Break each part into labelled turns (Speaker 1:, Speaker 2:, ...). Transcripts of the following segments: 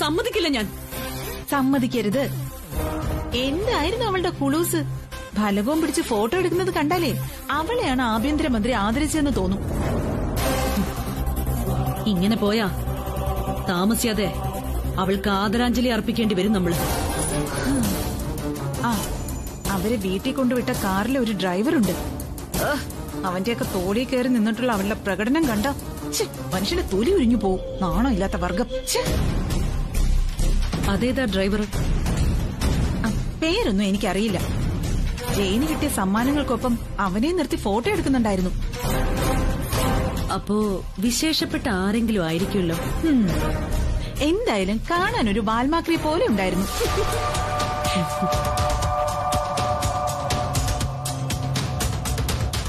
Speaker 1: സമ്മതിക്കില്ല ഞാൻ.
Speaker 2: സമ്മതിക്കരുത്. എന്തായിരുന്നു അവളുടെ കുളൂസ്? ഫലകവും പിടിച്ച് ഫോട്ടോ എടുക്കുന്നത് കണ്ടാലേ അവളെയാണ് ആഭ്യന്തരമന്ത്രി ആദരിച്ചതെന്ന് തോന്നും.
Speaker 1: ഇങ്ങനെ പോയാ താമസിയാതെ അവൾക്ക് ആദരാഞ്ജലി അർപ്പിക്കേണ്ടി വരും നമ്മൾ.
Speaker 2: ആ അവരെ വീട്ടിൽ കൊണ്ടുവിട്ട കാറിലെ ഒരു ഡ്രൈവറുണ്ട്. അവന്റെയൊക്കെ തോളി കയറി നിന്നിട്ടുള്ള അവളുടെ പ്രകടനം കണ്ട മനുഷ്യന്റെ തൊലി ഉരിഞ്ഞു പോവും. നാണോ ഇല്ലാത്ത വർഗം.
Speaker 1: അതേതാ ഡ്രൈവർ?
Speaker 2: പേരൊന്നും എനിക്കറിയില്ല. ജയിന് കിട്ടിയ സമ്മാനങ്ങൾക്കൊപ്പം അവനെ നിർത്തി ഫോട്ടോ എടുക്കുന്നുണ്ടായിരുന്നു.
Speaker 1: അപ്പോ വിശേഷപ്പെട്ട ആരെങ്കിലും ആയിരിക്കുമല്ലോ?
Speaker 2: എന്തായാലും കാണാൻ ഒരു വാൽമാക്രി പോലെ ഉണ്ടായിരുന്നു.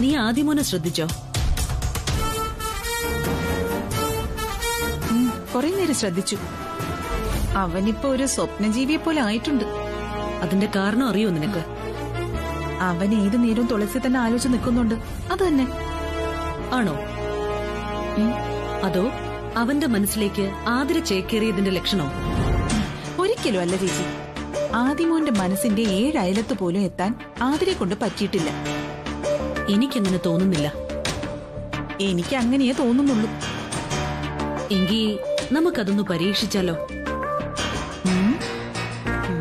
Speaker 1: നീ ആദ്യമോനെ ശ്രദ്ധിച്ചോ?
Speaker 2: കൊറേ നേരം ശ്രദ്ധിച്ചു. അവനിപ്പോ ഒരു സ്വപ്നജീവിയെ പോലെ ആയിട്ടുണ്ട്.
Speaker 1: അതിന്റെ കാരണം അറിയോ നിനക്ക്?
Speaker 2: അവൻ ഏത് നേരവും തുളസി തന്നെ ആലോചിച്ച് നിൽക്കുന്നുണ്ട്. അത് തന്നെ.
Speaker 1: ആണോ. അതോ അവന്റെ മനസ്സിലേക്ക് ആതിര ചേക്കേറിയതിന്റെ ലക്ഷണോ?
Speaker 2: ഒരിക്കലും അല്ല ചേച്ചി. ആദിമോന്റെ മനസ്സിന്റെ ഏഴയലത്ത് പോലും എത്താൻ ആതിരെ കൊണ്ട് പറ്റിയിട്ടില്ല.
Speaker 1: എനിക്കങ്ങനെ തോന്നുന്നില്ല.
Speaker 2: എനിക്ക് അങ്ങനെയേ തോന്നുന്നുള്ളൂ.
Speaker 1: എങ്കി നമുക്കതൊന്ന് പരീക്ഷിച്ചാലോ?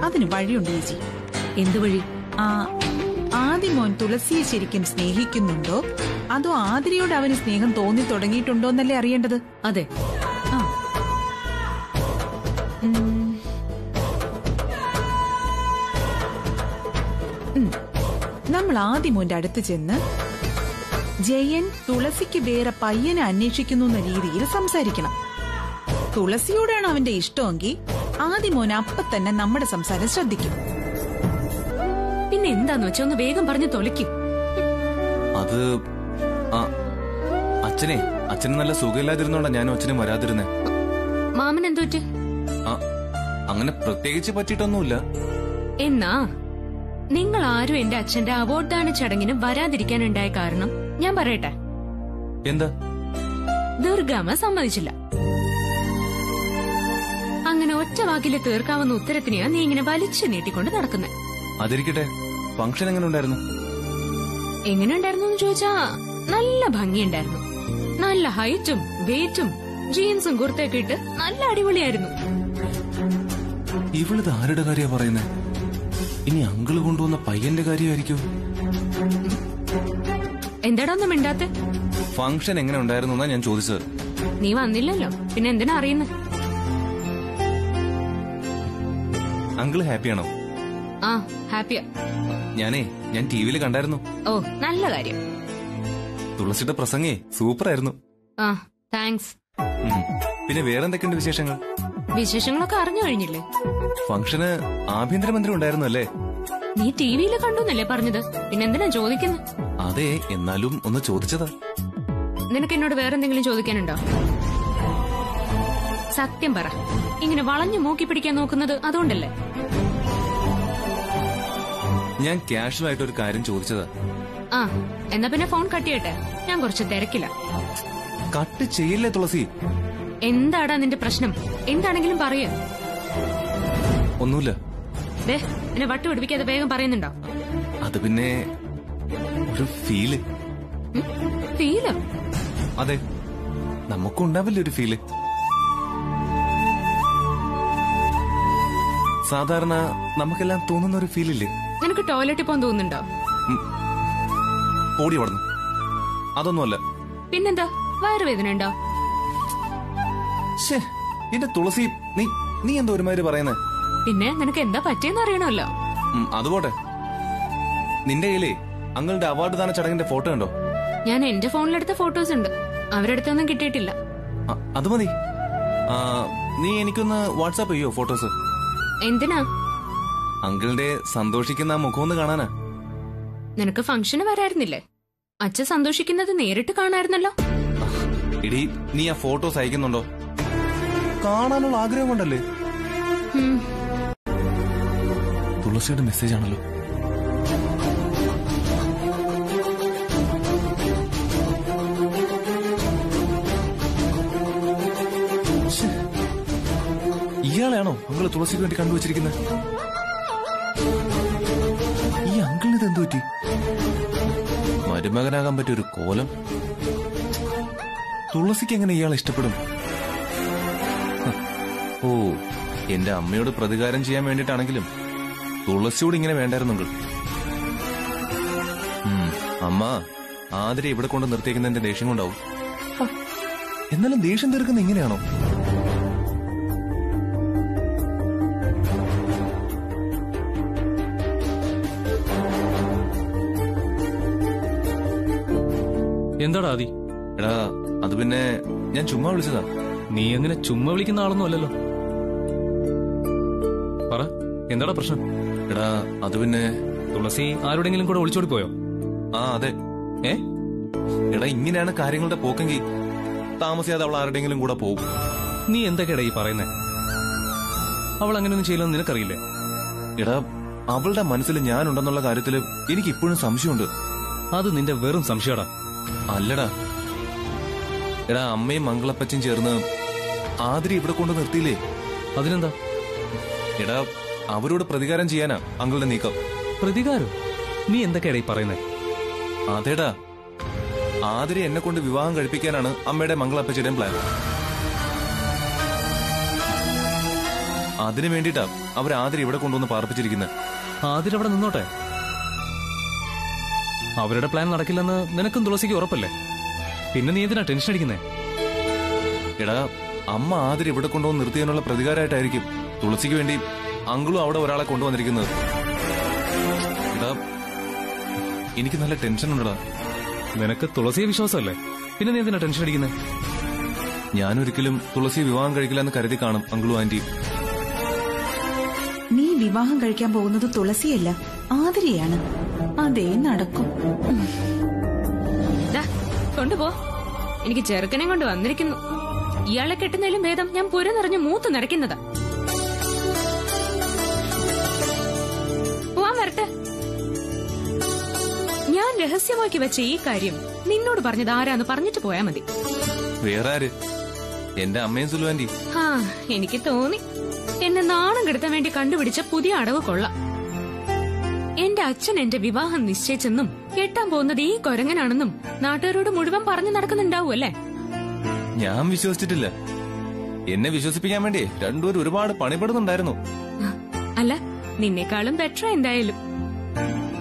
Speaker 2: അതിന് വഴിയുണ്ട് ചേച്ചി.
Speaker 1: എന്തു വഴി?
Speaker 2: ആ ആദിമോൻ തുളസിയെ ശരിക്കും സ്നേഹിക്കുന്നുണ്ടോ? അതോ ആതിരയോട് അവന് സ്നേഹം തോന്നി തുടങ്ങിയിട്ടുണ്ടോ എന്നല്ലേ അറിയേണ്ടത്?
Speaker 1: അതെ.
Speaker 2: ആ. നമ്മൾ ആദിമോന്റെ അടുത്ത് ചെന്ന് ജയൻ തുളസിക്ക് വേറെ പയ്യനെ അന്വേഷിക്കുന്നു എന്ന രീതിയിൽ സംസാരിക്കണം. തുളസിയോടാണ് അവന്റെ ഇഷ്ടമെങ്കിൽ ആദിമോൻ അപ്പൊ തന്നെ നമ്മുടെ സംസാരം ശ്രദ്ധിക്കും.
Speaker 1: പിന്നെ എന്താന്ന് വെച്ചാ ഒന്ന് വേഗം പറഞ്ഞു തൊലിക്കും
Speaker 3: അത് അച്ഛനെ അച്ഛന് നല്ല സുഖമില്ലാതിരുന്നോണ്ടാ ഞാനും അച്ഛനും വരാതിരുന്നേ.
Speaker 4: മാമൻ
Speaker 3: എന്തോറ്റ് അങ്ങനെ പ്രത്യേകിച്ച് പറ്റിയിട്ടൊന്നുമില്ല.
Speaker 4: എന്നാ? നിങ്ങൾ ആരും എന്റെ അച്ഛന്റെ അവാർഡ് ദാന ചടങ്ങിന് വരാതിരിക്കാനുണ്ടായ കാരണം ഞാൻ പറയട്ടെ?
Speaker 3: എന്താ?
Speaker 4: ദുർഗാമ സമ്മതിച്ചില്ല. അങ്ങനെ ഒറ്റ വാക്കിൽ തീർക്കാവുന്ന ഉത്തരത്തിനെയാ നീ ഇങ്ങനെ വലിച്ചു നീട്ടിക്കൊണ്ട് നടക്കുന്നത്
Speaker 3: അതിരിക്കട്ടെ. ഫംഗ്ഷൻ എങ്ങനെ ഉണ്ടായിരുന്നു?
Speaker 4: എങ്ങനെ ഉണ്ടായിരുന്നു എന്ന് ചോദിച്ചാ നല്ല ഭംഗിയുണ്ടായിരുന്നു. നല്ല ഹൈറ്റും വെയിറ്റും ജീൻസും കുർത്തയൊക്കെ ഇട്ട് നല്ല അടിപൊളിയായിരുന്നു.
Speaker 3: ഇവളിത് ആരുടെ കാര്യ പറയുന്നേ? ഇനി അങ്കിൾ കൊണ്ടുവന്ന പയ്യന്റെ കാര്യമായിരിക്കും.
Speaker 4: എന്താടാ ഒന്നും മിണ്ടാത്ത?
Speaker 3: ഫംഗ്ഷൻ എങ്ങനെ ഉണ്ടായിരുന്നു എന്നാ ഞാൻ ചോദിച്ചത്.
Speaker 4: നീ വന്നില്ലല്ലോ. പിന്നെ എന്തിനാ അറിയുന്നത്
Speaker 3: അങ്കിൾ ഹാപ്പിയാണോ?
Speaker 4: ആ ഹാപ്പിയാ.
Speaker 3: ഞാനേ ഞാൻ ടി വിയിൽ കണ്ടായിരുന്നു.
Speaker 4: ഓ നല്ല കാര്യം.
Speaker 3: തുളസിയുടെ പ്രസംഗേ സൂപ്പറായിരുന്നു.
Speaker 4: ആ താങ്ക്സ്.
Speaker 3: പിന്നെ വേറെന്തൊക്കെയുണ്ട് വിശേഷങ്ങൾ?
Speaker 4: വിശേഷങ്ങളൊക്കെ അറിഞ്ഞു കഴിഞ്ഞില്ലേ?
Speaker 3: ഫംഗ്ഷന് ആഭ്യന്തരമന്ത്രി ഉണ്ടായിരുന്നു അല്ലേ?
Speaker 4: നീ ടി വിയിൽ കണ്ടുന്നല്ലേ പറഞ്ഞത്? പിന്നെന്തിനാ ചോദിക്കുന്നത്
Speaker 3: അതെ എന്നാലും ഒന്ന് ചോദിച്ചതാ.
Speaker 4: നിനക്ക് എന്നോട് വേറെന്തെങ്കിലും ചോദിക്കാനുണ്ടോ? സത്യം പറ. ഇങ്ങനെ വളഞ്ഞു മൂക്കി പിടിക്കാൻ നോക്കുന്നത് അതുകൊണ്ടല്ലേ?
Speaker 3: ഞാൻ കാഷ്വൽ ആയിട്ട് ഒരു കാര്യം ചോദിച്ചതാ.
Speaker 4: ആ എന്നാ പിന്നെ ഫോൺ കട്ട് ചെയ്യട്ടെ. ഞാൻ കുറച്ച് തിരക്കില്ല
Speaker 3: കട്ട് ചെയ്യില്ലേ തുളസി?
Speaker 4: എന്താടാ നിന്റെ പ്രശ്നം? എന്താണെങ്കിലും പറയാ.
Speaker 3: ഒന്നുമില്ല.
Speaker 4: ദേ എന്നെ വട്ടു പിടിപ്പിക്കാതെ വേഗം പറയുന്നുണ്ടോ?
Speaker 3: അത് പിന്നെ ഒരു ഫീൽ.
Speaker 4: ഫീലോ?
Speaker 3: അതെ നമുക്കുണ്ടാവില്ലേ ഒരു ഫീൽ. സാധാരണ നമുക്കെല്ലാം തോന്നുന്ന ഒരു ഫീലില്ലേ?
Speaker 4: നിനക്ക് ടോയ്ലറ്റിൽ പോകാൻ തോന്നുന്നുണ്ടോ?
Speaker 3: ഓടി വളർന്നു അതൊന്നുമല്ല.
Speaker 4: പിന്നെന്താ? വയറുവേദന ഉണ്ടോ?
Speaker 3: എന്റെ തുളസി നീ നീ എന്താ ഒരുമാതിരി പറയുന്നേ?
Speaker 4: പിന്നെ നിനക്ക് എന്താ പറ്റിയെന്ന് അറിയണമല്ലോ.
Speaker 3: അതുപോട്ടെ നിന്റെ കയ്യിലേ അങ്ങളുടെ അവാർഡ് ദാന ചടങ്ങിന്റെ ഫോട്ടോ ഉണ്ടോ?
Speaker 4: ഞാൻ എന്റെ ഫോണിലെടുത്ത ഫോട്ടോസ് ഉണ്ട്. അവരെടുത്തൊന്നും കിട്ടിയിട്ടില്ല.
Speaker 3: അത് മതി. നീ എനിക്കൊന്ന് വാട്സാപ്പ് ചെയ്യോ ഫോട്ടോസ്
Speaker 4: എന്തിനാ?
Speaker 3: അങ്കിളിന്റെ സന്തോഷിക്കുന്ന ആ മുഖം ഒന്ന് കാണാനാ.
Speaker 4: നിനക്ക് ഫംഗ്ഷന് വരായിരുന്നില്ലേ? അച്ഛൻ സന്തോഷിക്കുന്നത് നേരിട്ട് കാണായിരുന്നല്ലോ.
Speaker 3: ഇടി നീ ആ ഫോട്ടോസ് അയക്കുന്നുണ്ടോ? കാണാനുള്ള ആഗ്രഹം കൊണ്ടല്ലേ? തുളസിയുടെ മെസ്സേജ് ആണല്ലോ. ഇയാളെയാണോ അങ്കിൾ തുളസിക്ക് വേണ്ടി കണ്ടുവച്ചിരിക്കുന്നത് ഈ അങ്കിളിന് ഇതെന്തു പറ്റി? മരുമകനാകാൻ പറ്റിയ ഒരു കോലം. തുളസിക്ക് എങ്ങനെ ഇയാളെ ഇഷ്ടപ്പെടും? ഓ എന്റെ അമ്മയോട് പ്രതികാരം ചെയ്യാൻ വേണ്ടിട്ടാണെങ്കിലും തുളസിയോട് ഇങ്ങനെ വേണ്ടായിരുന്നു അമ്മ ആതിരെ ഇവിടെ കൊണ്ട് നിർത്തിയേക്കുന്നതിന്റെ ദേഷ്യം കൊണ്ടാവും. എന്നാലും ദേഷ്യം തീർക്കുന്ന ഇങ്ങനെയാണോ?
Speaker 5: എന്താടാ ആദി?
Speaker 3: എടാ അത് പിന്നെ ഞാൻ ചുമ്മാ വിളിച്ചതാ.
Speaker 5: നീ അങ്ങനെ ചുമ്മാ വിളിക്കുന്ന ആളൊന്നും അല്ലല്ലോ. എന്താടാ പ്രശ്നം?
Speaker 3: എടാ അത് പിന്നെ
Speaker 5: തുളസി ആരോടെങ്കിലും കൂടെ ഒളിച്ചോടി പോയോ
Speaker 3: ആ അതെ.
Speaker 5: ഏ?
Speaker 3: എടാ ഇങ്ങനെയാണ് കാര്യങ്ങളുടെ പോക്കെങ്കിൽ താമസിയാതെ അവൾ ആരുടെങ്കിലും കൂടെ പോകും.
Speaker 5: നീ എന്തൊക്കെയാടാ ഈ പറയുന്നേ? അവൾ അങ്ങനെയൊന്നും ചെയ്യില്ലെന്ന് നിനക്കറിയില്ലേ?
Speaker 3: എടാ അവളുടെ മനസ്സിൽ ഞാനുണ്ടെന്നുള്ള കാര്യത്തിൽ എനിക്ക് ഇപ്പോഴും സംശയമുണ്ട്.
Speaker 5: അത് നിന്റെ വെറും സംശയടാ.
Speaker 3: അല്ലടാ. എടാ അമ്മയും മംഗളപ്പച്ചും ചേർന്ന് ആതിരി ഇവിടെ കൊണ്ട് നിർത്തിയില്ലേ?
Speaker 5: അതിനെന്താ?
Speaker 3: എടാ അവരോട് പ്രതികാരം ചെയ്യാനാ അങ്കിളുടെ നീക്കം.
Speaker 5: പ്രതികാരം? നീ എന്തൊക്കെയാണ് ഈ പറയുന്നേ?
Speaker 3: അതേടാ. ആതിരെ എന്നെ കൊണ്ട് വിവാഹം കഴിപ്പിക്കാനാണ് അമ്മയുടെ മംഗളപ്പച്ചയുടെയും പ്ലാൻ അതിനു വേണ്ടിട്ടാ അവർ ആതിര ഇവിടെ കൊണ്ടുവന്ന് പാർപ്പിച്ചിരിക്കുന്നത്
Speaker 5: ആതിര അവിടെ നിന്നോട്ടെ? അവരുടെ പ്ലാൻ നടക്കില്ലെന്ന് നിനക്കും തുളസിക്ക് ഉറപ്പല്ലേ? പിന്നെ നീ എന്തിനാ ടെൻഷൻ അടിക്കുന്നേ?
Speaker 3: എടാ അമ്മ ആതിര ഇവിടെ കൊണ്ടുവന്ന് നിർത്തിയതിനുള്ള പ്രതികാരമായിട്ടായിരിക്കും തുളസിക്ക് വേണ്ടി അങ്കിളും അവിടെ ഒരാളെ കൊണ്ടുവന്നിരിക്കുന്നത്. എടാ എനിക്ക് നല്ല ടെൻഷൻ ഉണ്ടടാ.
Speaker 5: നിനക്ക് തുളസിയെ വിശ്വാസമല്ലേ? പിന്നെ നീ എന്തിനാ ടെൻഷൻ അടിക്കുന്നത്
Speaker 3: ഞാനൊരിക്കലും തുളസി വിവാഹം കഴിക്കില്ല എന്ന് കരുതി കാണും അങ്കിളും ആന്റിയും
Speaker 2: നീ വിവാഹം കഴിക്കാൻ പോകുന്നത് തുളസിയല്ല ആതിരയാണ്. അതേ നടക്കും.
Speaker 4: ദാ, കൊണ്ടുപോ. എനിക്ക് ചെറുക്കനെ കൊണ്ട് വന്നിരിക്കുന്നു. ഇയാളെ കെട്ടുന്നതിലും ഭേദം ഞാൻ പുര നിറഞ്ഞ് മൂത്ത് നിറയ്ക്കുന്നതാ. വരട്ടെ. ഞാൻ രഹസ്യമാക്കി വെച്ച ഈ കാര്യം നിന്നോട് പറഞ്ഞത് ആരാന്ന് പറഞ്ഞിട്ട് പോയാ മതി.
Speaker 3: വേറെ ആര് എന്റെ അമ്മയും സുലു
Speaker 4: ആ എനിക്ക് തോന്നി. എന്നെ നാണം കെടുത്താൻ വേണ്ടി കണ്ടുപിടിച്ച പുതിയ അടവ് കൊള്ളാം. എന്റെ അച്ഛൻ എന്റെ വിവാഹം നിശ്ചയിച്ചെന്നും കെട്ടാൻ പോകുന്നത് ഈ കൊരങ്ങനാണെന്നും നാട്ടുകാരോട് മുഴുവൻ പറഞ്ഞു നടക്കുന്നുണ്ടാവും അല്ലേ?
Speaker 3: ഞാൻ വിശ്വസിച്ചിട്ടില്ല. എന്നെ വിശ്വസിപ്പിക്കാൻ വേണ്ടി രണ്ടുപേരും ഒരുപാട് പണിപ്പെടുന്നുണ്ടായിരുന്നു
Speaker 4: അല്ല നിന്നെക്കാളും ബെറ്റർ എന്തായാലും.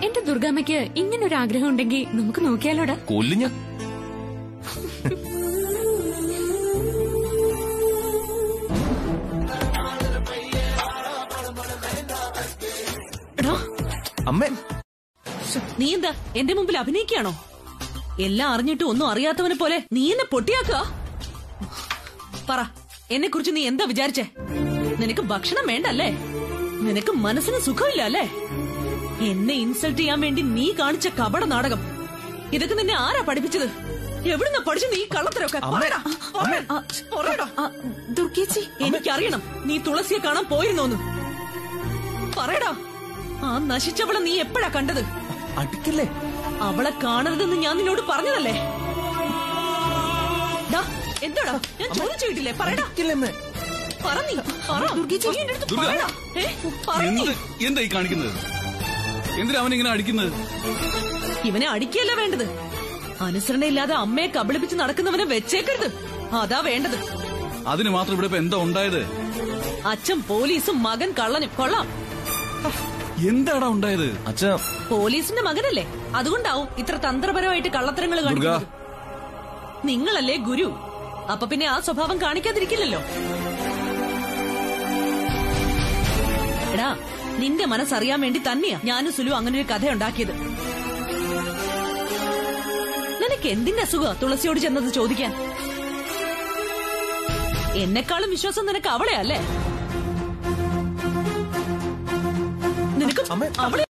Speaker 4: എന്റെ ദുർഗാമ്മയ്ക്ക് ഇങ്ങനൊരു ആഗ്രഹം ഉണ്ടെങ്കിൽ നമുക്ക് നോക്കിയാലോടാ.
Speaker 3: കൊല്ലു
Speaker 1: ഞാൻ.
Speaker 3: അമ്മേ.
Speaker 1: നീ എന്താ? എന്റെ മുമ്പിൽ അഭിനയിക്കുകയാണോ? എല്ലാം അറിഞ്ഞിട്ടും ഒന്നും അറിയാത്തവനെ പോലെ നീ എന്നെ പൊട്ടിയാക്കുക പറ എന്നെ കുറിച്ച് നീ എന്താ വിചാരിച്ചേ? നിനക്ക് ഭക്ഷണം വേണ്ടല്ലേ? നിനക്ക് മനസ്സിന് സുഖമില്ല അല്ലേ? എന്നെ ഇൻസൾട്ട് ചെയ്യാൻ വേണ്ടി നീ കാണിച്ച കപട നാടകം. ഇതൊക്കെ നിന്നെ ആരാ പഠിപ്പിച്ചത്? എവിടുന്ന പഠിച്ചു നീ കള്ളത്തരൊക്കെ
Speaker 2: ദുർഗേച്ചി.
Speaker 1: എനിക്കറിയണം നീ തുളസിയെ കാണാൻ പോയിരുന്നോന്ന്. പറയടാ ആ നശിച്ചവളെ നീ എപ്പോഴാ കണ്ടത്?
Speaker 3: അടുക്കല്ലേ?
Speaker 1: അവളെ കാണരുതെന്ന് ഞാൻ നിന്നോട് പറഞ്ഞതല്ലേ? എന്താടാ? ഞാൻ ചോദിച്ചു കിട്ടില്ലേ? പറയടാ
Speaker 3: അടിക്കല്ലേ അമ്മേ
Speaker 1: പറ. നീ പറ
Speaker 2: ദുർഗേച്ചി,
Speaker 1: നീ എന്റെ അടുത്ത്
Speaker 6: ദുർഗ.
Speaker 1: പറയടാ. ഏ, പറ നീ.
Speaker 6: എന്ത് എന്താ ഈ കാണിക്കുന്നത്? എന്തിനാ അവൻ ഇങ്ങനെ അടിക്കുന്നത്?
Speaker 1: ഇവനെ അടിക്കല്ല വേണ്ടത്. അനുസരണയില്ലാതെ അമ്മയെ കബളിപ്പിച്ച് നടക്കുന്നവനെ വെച്ചേക്കരുത്. അതാ വേണ്ടത്.
Speaker 6: അതിന് മാത്രം ഇവിടെ എന്താ ഉണ്ടായത്?
Speaker 1: അച്ഛൻ പോലീസും മകൻ കള്ളനും. കൊള്ളാം.
Speaker 6: എന്താടാ ഉണ്ടായത്?
Speaker 3: അച്ഛ.
Speaker 1: പോലീസിന്റെ മകനല്ലേ? അതുകൊണ്ടാവും ഇത്ര തന്ത്രപരമായിട്ട് കള്ളത്തരങ്ങൾ കാണിക്കുക നിങ്ങളല്ലേ ഗുരു. അപ്പൊ പിന്നെ ആ സ്വഭാവം കാണിക്കാതിരിക്കില്ലല്ലോ. എടാ നിന്റെ മനസ്സറിയാൻ വേണ്ടി തന്നെയാ ഞാനും സുലു അങ്ങനെ ഒരു കഥ ഉണ്ടാക്കിയത്. നിനക്ക് എന്തിന്റെ അസുഖ തുളസിയോട് ചെന്നത് ചോദിക്കാൻ? എന്നെക്കാളും വിശ്വാസം നിനക്ക് അവളെ അല്ലേ? നിനക്ക് അവളെ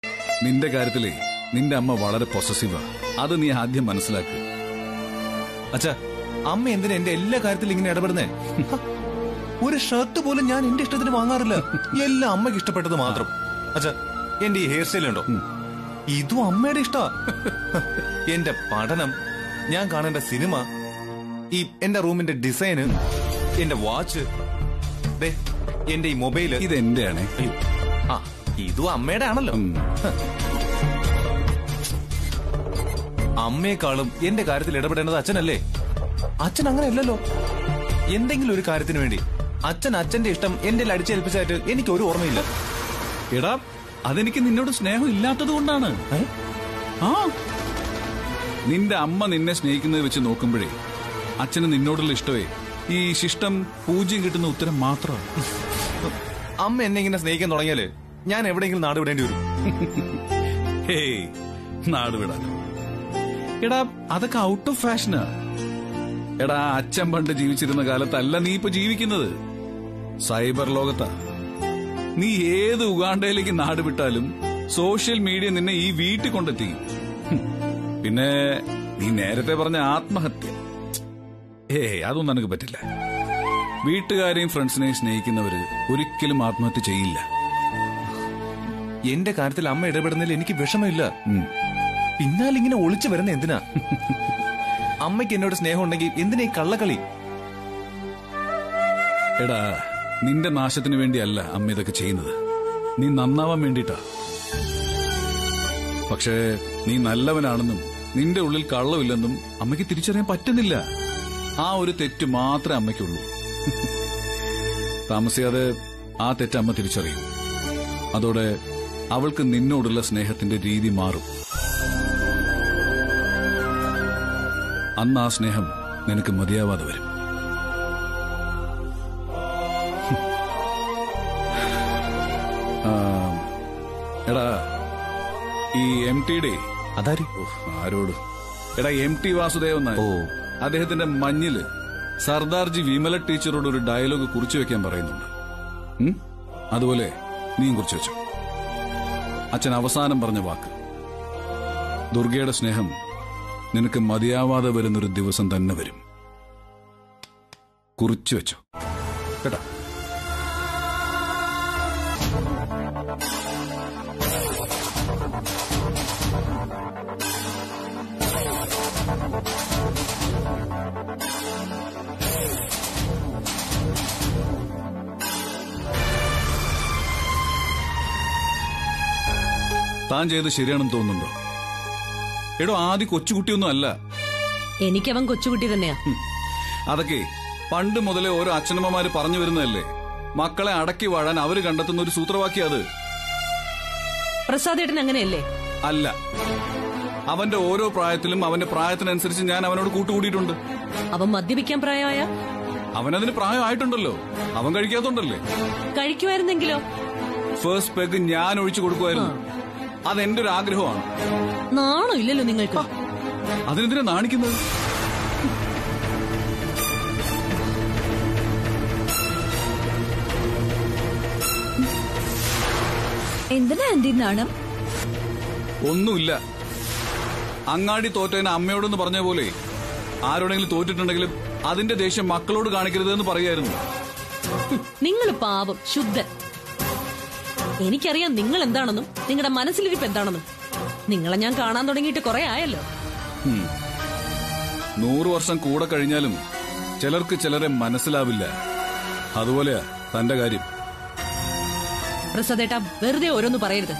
Speaker 6: നിന്റെ കാര്യത്തിലേ നിന്റെ അമ്മ വളരെ പൊസസീവാ അത് നീ ആദ്യം മനസ്സിലാക്ക്.
Speaker 3: അച്ഛാ അമ്മ എന്തിനാ എന്റെ എല്ലാ കാര്യത്തിലും ഇങ്ങനെ ഇടപെടുന്നേ? ഒരു ഷർട്ട് പോലും ഞാൻ എന്റെ ഇഷ്ടത്തിന് വാങ്ങാറില്ല. എല്ലാം അമ്മയ്ക്ക് ഇഷ്ടപ്പെട്ടത് മാത്രം. അച്ഛാ എന്റെ ഈ ഹെയർ സ്റ്റൈൽ ഉണ്ടോ? ഇതും അമ്മയുടെ ഇഷ്ടാ. എന്റെ പഠനം ഞാൻ കാണേണ്ട സിനിമ ഈ എന്റെ റൂമിന്റെ ഡിസൈന് എന്റെ വാച്ച് എന്റെ ഈ മൊബൈൽ
Speaker 6: ഇത് എന്റെയാണ്.
Speaker 3: ആ ഇതും അമ്മയുടെ ആണല്ലോ. അമ്മയെക്കാളും എന്റെ കാര്യത്തിൽ ഇടപെടേണ്ടത് അച്ഛനല്ലേ? അച്ഛൻ അങ്ങനെയല്ലല്ലോ. എന്തെങ്കിലും ഒരു കാര്യത്തിന് വേണ്ടി അച്ഛൻ അച്ഛന്റെ ഇഷ്ടം എന്റെ അടിച്ചേൽപ്പിച്ചായിട്ട് എനിക്ക് ഒരു ഓർമ്മയില്ല.
Speaker 6: എടാ അതെനിക്ക് നിന്നോട് സ്നേഹം ഇല്ലാത്തത് കൊണ്ടാണ്. ആ. നിന്റെ അമ്മ നിന്നെ സ്നേഹിക്കുന്നത് വെച്ച് നോക്കുമ്പോഴേ അച്ഛന് നിന്നോടുള്ള ഇഷ്ടമേ ഈ ശിഷ്ടം പൂജ്യം കിട്ടുന്ന ഉത്തരം മാത്രമാണ്.
Speaker 3: അമ്മ എന്നെ ഇങ്ങനെ സ്നേഹിക്കാൻ തുടങ്ങിയാൽ ഞാൻ എവിടെയെങ്കിലും നാട് വിടേണ്ടി വരും.
Speaker 6: ഹേയ് നാട് വിടാൻ. എടാ അതൊക്കെ ഔട്ട് ഓഫ് ഫാഷനാ എടാ അച്ഛൻ പണ്ട് ജീവിച്ചിരുന്ന കാലത്തല്ല നീ ഇപ്പൊ ജീവിക്കുന്നത്. സൈബർ ലോകത്താ. നീ ഏത് ഉഗാണ്ടയിലേക്ക് നാട് വിട്ടാലും സോഷ്യൽ മീഡിയ നിന്നെ ഈ വീട്ടിൽ കൊണ്ടെത്തിക്കും. പിന്നെ നീ നേരത്തെ പറഞ്ഞ ആത്മഹത്യ. ഏ അതൊന്നും എനിക്ക് പറ്റില്ല. വീട്ടുകാരെയും ഫ്രണ്ട്സിനെയും സ്നേഹിക്കുന്നവര് ഒരിക്കലും ആത്മഹത്യ ചെയ്യില്ല.
Speaker 3: എന്റെ കാര്യത്തിൽ അമ്മ ഇടപെടുന്നതിൽ എനിക്ക് വിഷമമില്ല. പിന്നാലെ ഇങ്ങനെ ഒളിച്ചു വരുന്ന എന്തിനാ? അമ്മയ്ക്ക് എന്നോട് സ്നേഹം ഉണ്ടെങ്കിൽ എന്തിനാ ഈ കള്ളക്കളി?
Speaker 6: എടാ നിന്റെ നാശത്തിന് വേണ്ടിയല്ല അമ്മ ഇതൊക്കെ ചെയ്യുന്നത്. നീ നന്നാവാൻ വേണ്ടിട്ടാ പക്ഷേ നീ നല്ലവനാണെന്നും നിന്റെ ഉള്ളിൽ കള്ളമില്ലെന്നും അമ്മയ്ക്ക് തിരിച്ചറിയാൻ പറ്റുന്നില്ല. ആ ഒരു തെറ്റ് മാത്രമേ അമ്മയ്ക്കുള്ളൂ. താമസിയാതെ ആ തെറ്റ് അമ്മ തിരിച്ചറിയും. അതോടെ അവൾക്ക് നിന്നോടുള്ള സ്നേഹത്തിന്റെ രീതി മാറും. അന്ന് ആ സ്നേഹം നിനക്ക് മതിയാവാതെ വരും. ടിയുടെ
Speaker 3: അതാരി?
Speaker 6: ആരോട്? എടാ എം ടി വാസുദേവൻ.
Speaker 3: ഓ.
Speaker 6: അദ്ദേഹത്തിന്റെ മഞ്ഞിൽ സർദാർജി വിമല ടീച്ചറോട് ഒരു ഡയലോഗ് കുറിച്ചു വെക്കാൻ പറയുന്നുണ്ട്? അതുപോലെ നീയും കുറിച്ചു വെച്ചു. അച്ഛൻ അവസാനം പറഞ്ഞ വാക്ക്. ദുർഗയുടെ സ്നേഹം നിനക്ക് മതിയാവാതെ വരുന്നൊരു ദിവസം തന്നെ വരും. കുറിച്ചു വെച്ചോ. കേട്ടാ? താൻ ചെയ്ത് ശരിയാണെന്ന് തോന്നുന്നുണ്ടോ? എടോ ആദ്യ കൊച്ചുകുട്ടിയൊന്നും അല്ല.
Speaker 1: എനിക്കവൻ കൊച്ചുകുട്ടി തന്നെയാ.
Speaker 6: അതൊക്കെ പണ്ട് മുതലേ ഓരോ അച്ഛനമ്മമാര് പറഞ്ഞു വരുന്നതല്ലേ? മക്കളെ അടക്കി വാഴാൻ അവർ കണ്ടെത്തുന്ന ഒരു സൂത്രവാക്യം അത്.
Speaker 1: പ്രസാദേട്ടൻ അങ്ങനെയല്ലേ?
Speaker 6: അല്ല. അവന്റെ ഓരോ പ്രായത്തിലും അവന്റെ പ്രായത്തിനനുസരിച്ച് ഞാൻ അവനോട് കൂട്ടുകൂടിയിട്ടുണ്ട്.
Speaker 1: അവൻ മദ്യപിക്കാൻ പ്രായമായ?
Speaker 6: അവനതിന് പ്രായമായിട്ടുണ്ടല്ലോ. അവൻ കഴിക്കാത്തോണ്ടല്ലേ.
Speaker 1: കഴിക്കുമായിരുന്നെങ്കിലോ?
Speaker 6: ഫേസ്റ്റ് പെഗ് ഞാൻ ഒഴിച്ചു കൊടുക്കുമായിരുന്നു. അതെന്റെ ഒരു ആഗ്രഹമാണ്
Speaker 1: നാണോ ഇല്ലല്ലോ നിങ്ങൾക്ക്?
Speaker 6: അതിനെതിരെ നാണിക്കുന്നത്?
Speaker 7: എന്തിനാ ആന്റി നാണം?
Speaker 6: ഒന്നുമില്ല. അങ്ങാടി തോറ്റതിന് അമ്മയോടൊന്ന് പറഞ്ഞ പോലെ ആരോടെങ്കിലും തോറ്റിട്ടുണ്ടെങ്കിലും അതിന്റെ ദേഷ്യം മക്കളോട് കാണിക്കരുതെന്ന് പറയായിരുന്നു.
Speaker 1: നിങ്ങൾ പാവം ശുദ്ധൻ. എനിക്കറിയാം നിങ്ങൾ എന്താണെന്നും നിങ്ങളുടെ മനസ്സിലിരിപ്പ് എന്താണെന്നും. നിങ്ങളെ ഞാൻ കാണാൻ തുടങ്ങിയിട്ട് കുറെ ആയല്ലോ.
Speaker 6: നൂറ് വർഷം കൂടെ കഴിഞ്ഞാലും ചിലർക്ക് ചിലരെ മനസ്സിലാവില്ല. അതുപോലെയാ തന്റെ കാര്യം.
Speaker 1: പ്രസാദേട്ട വെറുതെ ഓരോന്ന് പറയരുത്.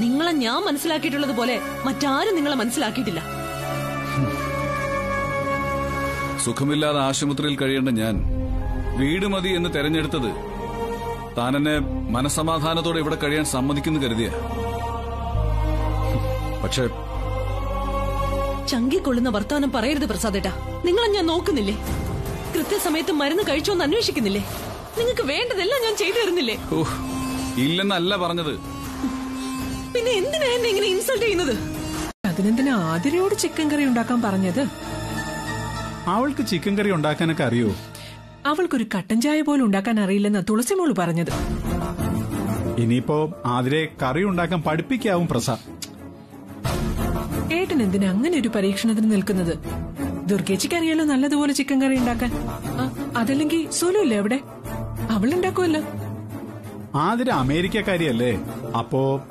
Speaker 1: നിങ്ങളെ ഞാൻ മനസ്സിലാക്കിയിട്ടുള്ളത് പോലെ മറ്റാരും നിങ്ങളെ മനസ്സിലാക്കിയിട്ടില്ല.
Speaker 6: സുഖമില്ലാതെ ആശുപത്രിയിൽ കഴിയേണ്ട ഞാൻ വീട് മതി എന്ന് തെരഞ്ഞെടുത്തത് താൻ എന്നെ മനസമാധാനത്തോടെ ഇവിടെ കഴിയാൻ സമ്മതിക്കുന്നു കരുതിയ. പക്ഷെ
Speaker 1: ചങ്കിക്കൊള്ളുന്ന വർത്താനം പറയരുത് പ്രസാദേട്ട. നിങ്ങളെ ഞാൻ നോക്കുന്നില്ലേ? കൃത്യസമയത്ത് മരുന്ന് കഴിച്ചോ എന്ന് അന്വേഷിക്കുന്നില്ലേ? നിങ്ങൾക്ക് വേണ്ടതെല്ലാം ഞാൻ ചെയ്തു തരുന്നില്ലേ?
Speaker 6: ഇല്ലെന്നല്ല പറഞ്ഞത്.
Speaker 1: പിന്നെ എന്തിനാ എന്നെ ഇങ്ങനെ ഇൻസൾട്ട് ചെയ്യുന്നത്?
Speaker 8: അതിനെന്തിനാ ആതിരയോട് ചിക്കൻ കറി ഉണ്ടാക്കാൻ പറഞ്ഞത്?
Speaker 9: അവൾക്ക് ചിക്കൻ കറി ഉണ്ടാക്കാനൊക്കെ അറിയോ?
Speaker 8: അവൾക്കൊരു കട്ടൻ ചായ പോലും ഉണ്ടാക്കാൻ അറിയില്ലെന്ന് തുളസിമോൾ പറഞ്ഞത്.
Speaker 9: ഇനിയിപ്പോ ആതിരെ കറി ഉണ്ടാക്കാൻ പഠിപ്പിക്കാവും പ്രസ
Speaker 8: ഏട്ടൻ എന്തിനാ അങ്ങനെ ഒരു പരീക്ഷണത്തിന് നിൽക്കുന്നത്? ദുർഗേച്ചിക്ക് അറിയാലോ നല്ലതുപോലെ ചിക്കൻ കറി ഉണ്ടാക്കാൻ. അതല്ലെങ്കിൽ സുലുല്ലേ എവിടെ അവിടെ? അവളുണ്ടാക്കുമല്ലോ
Speaker 9: ആതിര അമേരിക്കക്കാരിയല്ലേ? അപ്പോ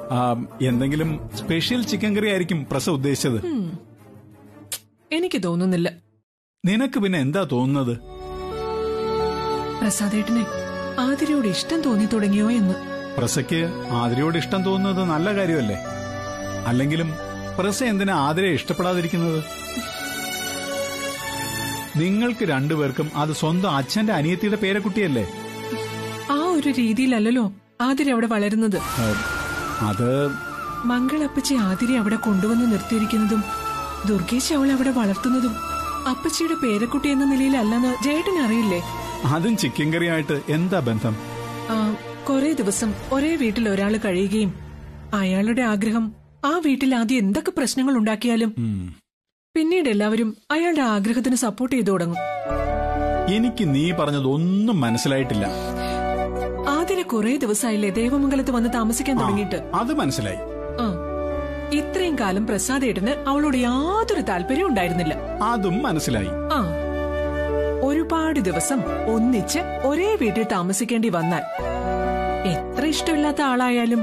Speaker 9: എന്തെങ്കിലും സ്പെഷ്യൽ ചിക്കൻ കറി ആയിരിക്കും പ്രസ ഉദ്ദേശിച്ചത്.
Speaker 8: എനിക്ക് തോന്നുന്നില്ല.
Speaker 9: നിനക്ക് പിന്നെ എന്താ തോന്നുന്നത്?
Speaker 8: പ്രസാദേട്ടനെ ആതിരയോട് ഇഷ്ടം തോന്നി തുടങ്ങിയോ എന്ന്.
Speaker 9: പ്രസയ്ക്ക് ആതിരയോട് ഇഷ്ടം തോന്നുന്നത് നല്ല കാര്യമല്ലേ? അല്ലെങ്കിലും പ്രസ എന്തിനാ ആതിരയെ ഇഷ്ടപ്പെടാതിരിക്കുന്നത്? നിങ്ങൾക്ക് രണ്ടുപേർക്കും അത് സ്വന്തം അച്ഛന്റെ അനിയത്തിയുടെ പേരക്കുട്ടിയല്ലേ?
Speaker 8: ആ ഒരു രീതിയിലല്ലല്ലോ ആതിര അവിടെ വളരുന്നത്.
Speaker 9: അത്
Speaker 8: മംഗളപ്പച്ചി ആതിരെ അവിടെ കൊണ്ടുവന്ന് നിർത്തിയിരിക്കുന്നതും ദുർഗേശ് അവളെ അവിടെ വളർത്തുന്നതും അപ്പച്ചിയുടെ പേരക്കുട്ടി എന്ന നിലയിലല്ലെന്ന് ജേട്ടൻ അറിയില്ലേ
Speaker 9: അതും ചിക്കൻ കറിയായിട്ട് എന്താ ബന്ധം?
Speaker 8: കൊറേ ദിവസം ഒരേ വീട്ടിൽ ഒരാൾ കഴിയുകയും അയാളുടെ ആഗ്രഹം ആ വീട്ടിൽ ആദ്യം എന്തൊക്കെ പ്രശ്നങ്ങൾ ഉണ്ടാക്കിയാലും പിന്നീട് എല്ലാവരും അയാളുടെ ആഗ്രഹത്തിന് സപ്പോർട്ട് ചെയ്തു തുടങ്ങും.
Speaker 9: എനിക്ക് നീ പറഞ്ഞത് ഒന്നും മനസ്സിലായിട്ടില്ല.
Speaker 8: ആദ്യം കുറെ ദിവസമായില്ലേ ദേവമംഗലത്ത് വന്ന് താമസിക്കാൻ തുടങ്ങിയിട്ട്?
Speaker 9: അത് മനസ്സിലായി.
Speaker 8: ഇത്രയും കാലം പ്രസാദേട്ടന് അവളോട് യാതൊരു താല്പര്യം ഉണ്ടായിരുന്നില്ല.
Speaker 9: അതും മനസ്സിലായി.
Speaker 8: ആ ഒരുപാട് ദിവസം ഒന്നിച്ച് ഒരേ വീട്ടിൽ താമസിക്കേണ്ടി വന്നാൽ എത്ര ഇഷ്ടമില്ലാത്ത ആളായാലും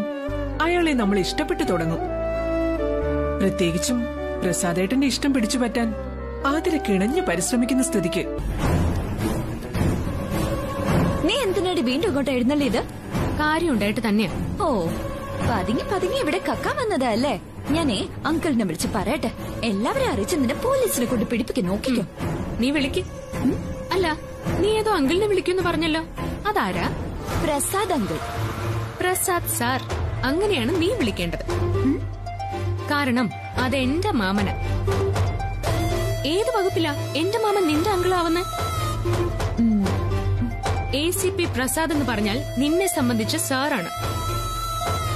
Speaker 8: അയാളെ നമ്മൾ ഇഷ്ടപ്പെട്ടു തുടങ്ങും. പ്രത്യേകിച്ചും പ്രസാദേട്ടന്റെ ഇഷ്ടം പിടിച്ചു പറ്റാൻ ആതിര കിണഞ്ഞു പരിശ്രമിക്കുന്ന സ്ഥിതിക്ക്.
Speaker 7: നീ എന്തിനാടി വീണ്ടും ഇങ്ങോട്ട് എഴുന്നള്ളിയത്
Speaker 4: കാര്യം ഉണ്ടായിട്ട് തന്നെയാ.
Speaker 7: ഓ പതിങ്ങി പതിങ്ങി ഇവിടെ കക്കാൻ വന്നതാ അല്ലേ? ഞാനേ അങ്കിളിനെ വിളിച്ച് പറയട്ടെ. എല്ലാവരും അറിയിച്ച് നിന്നെ പോലീസിനെ കൊണ്ട് പിടിപ്പിക്കാൻ നോക്കിക്കോ.
Speaker 4: നീ വിളിക്ക്. അല്ല നീ ഏതോ അങ്കിളിനെ വിളിക്കുന്നു പറഞ്ഞല്ലോ. അതാരാ?
Speaker 7: പ്രസാദ് അങ്കിൾ.
Speaker 4: പ്രസാദ് സാർ അങ്ങനെയാണ് നീ വിളിക്കേണ്ടത്. കാരണം അത് എന്റെ മാമന. ഏത് വകുപ്പിലാ എന്റെ മാമൻ നിന്റെ അങ്കിളാവുന്ന? എ സി പി പ്രസാദ് എന്ന് പറഞ്ഞാൽ നിന്നെ സംബന്ധിച്ച സാറാണ്.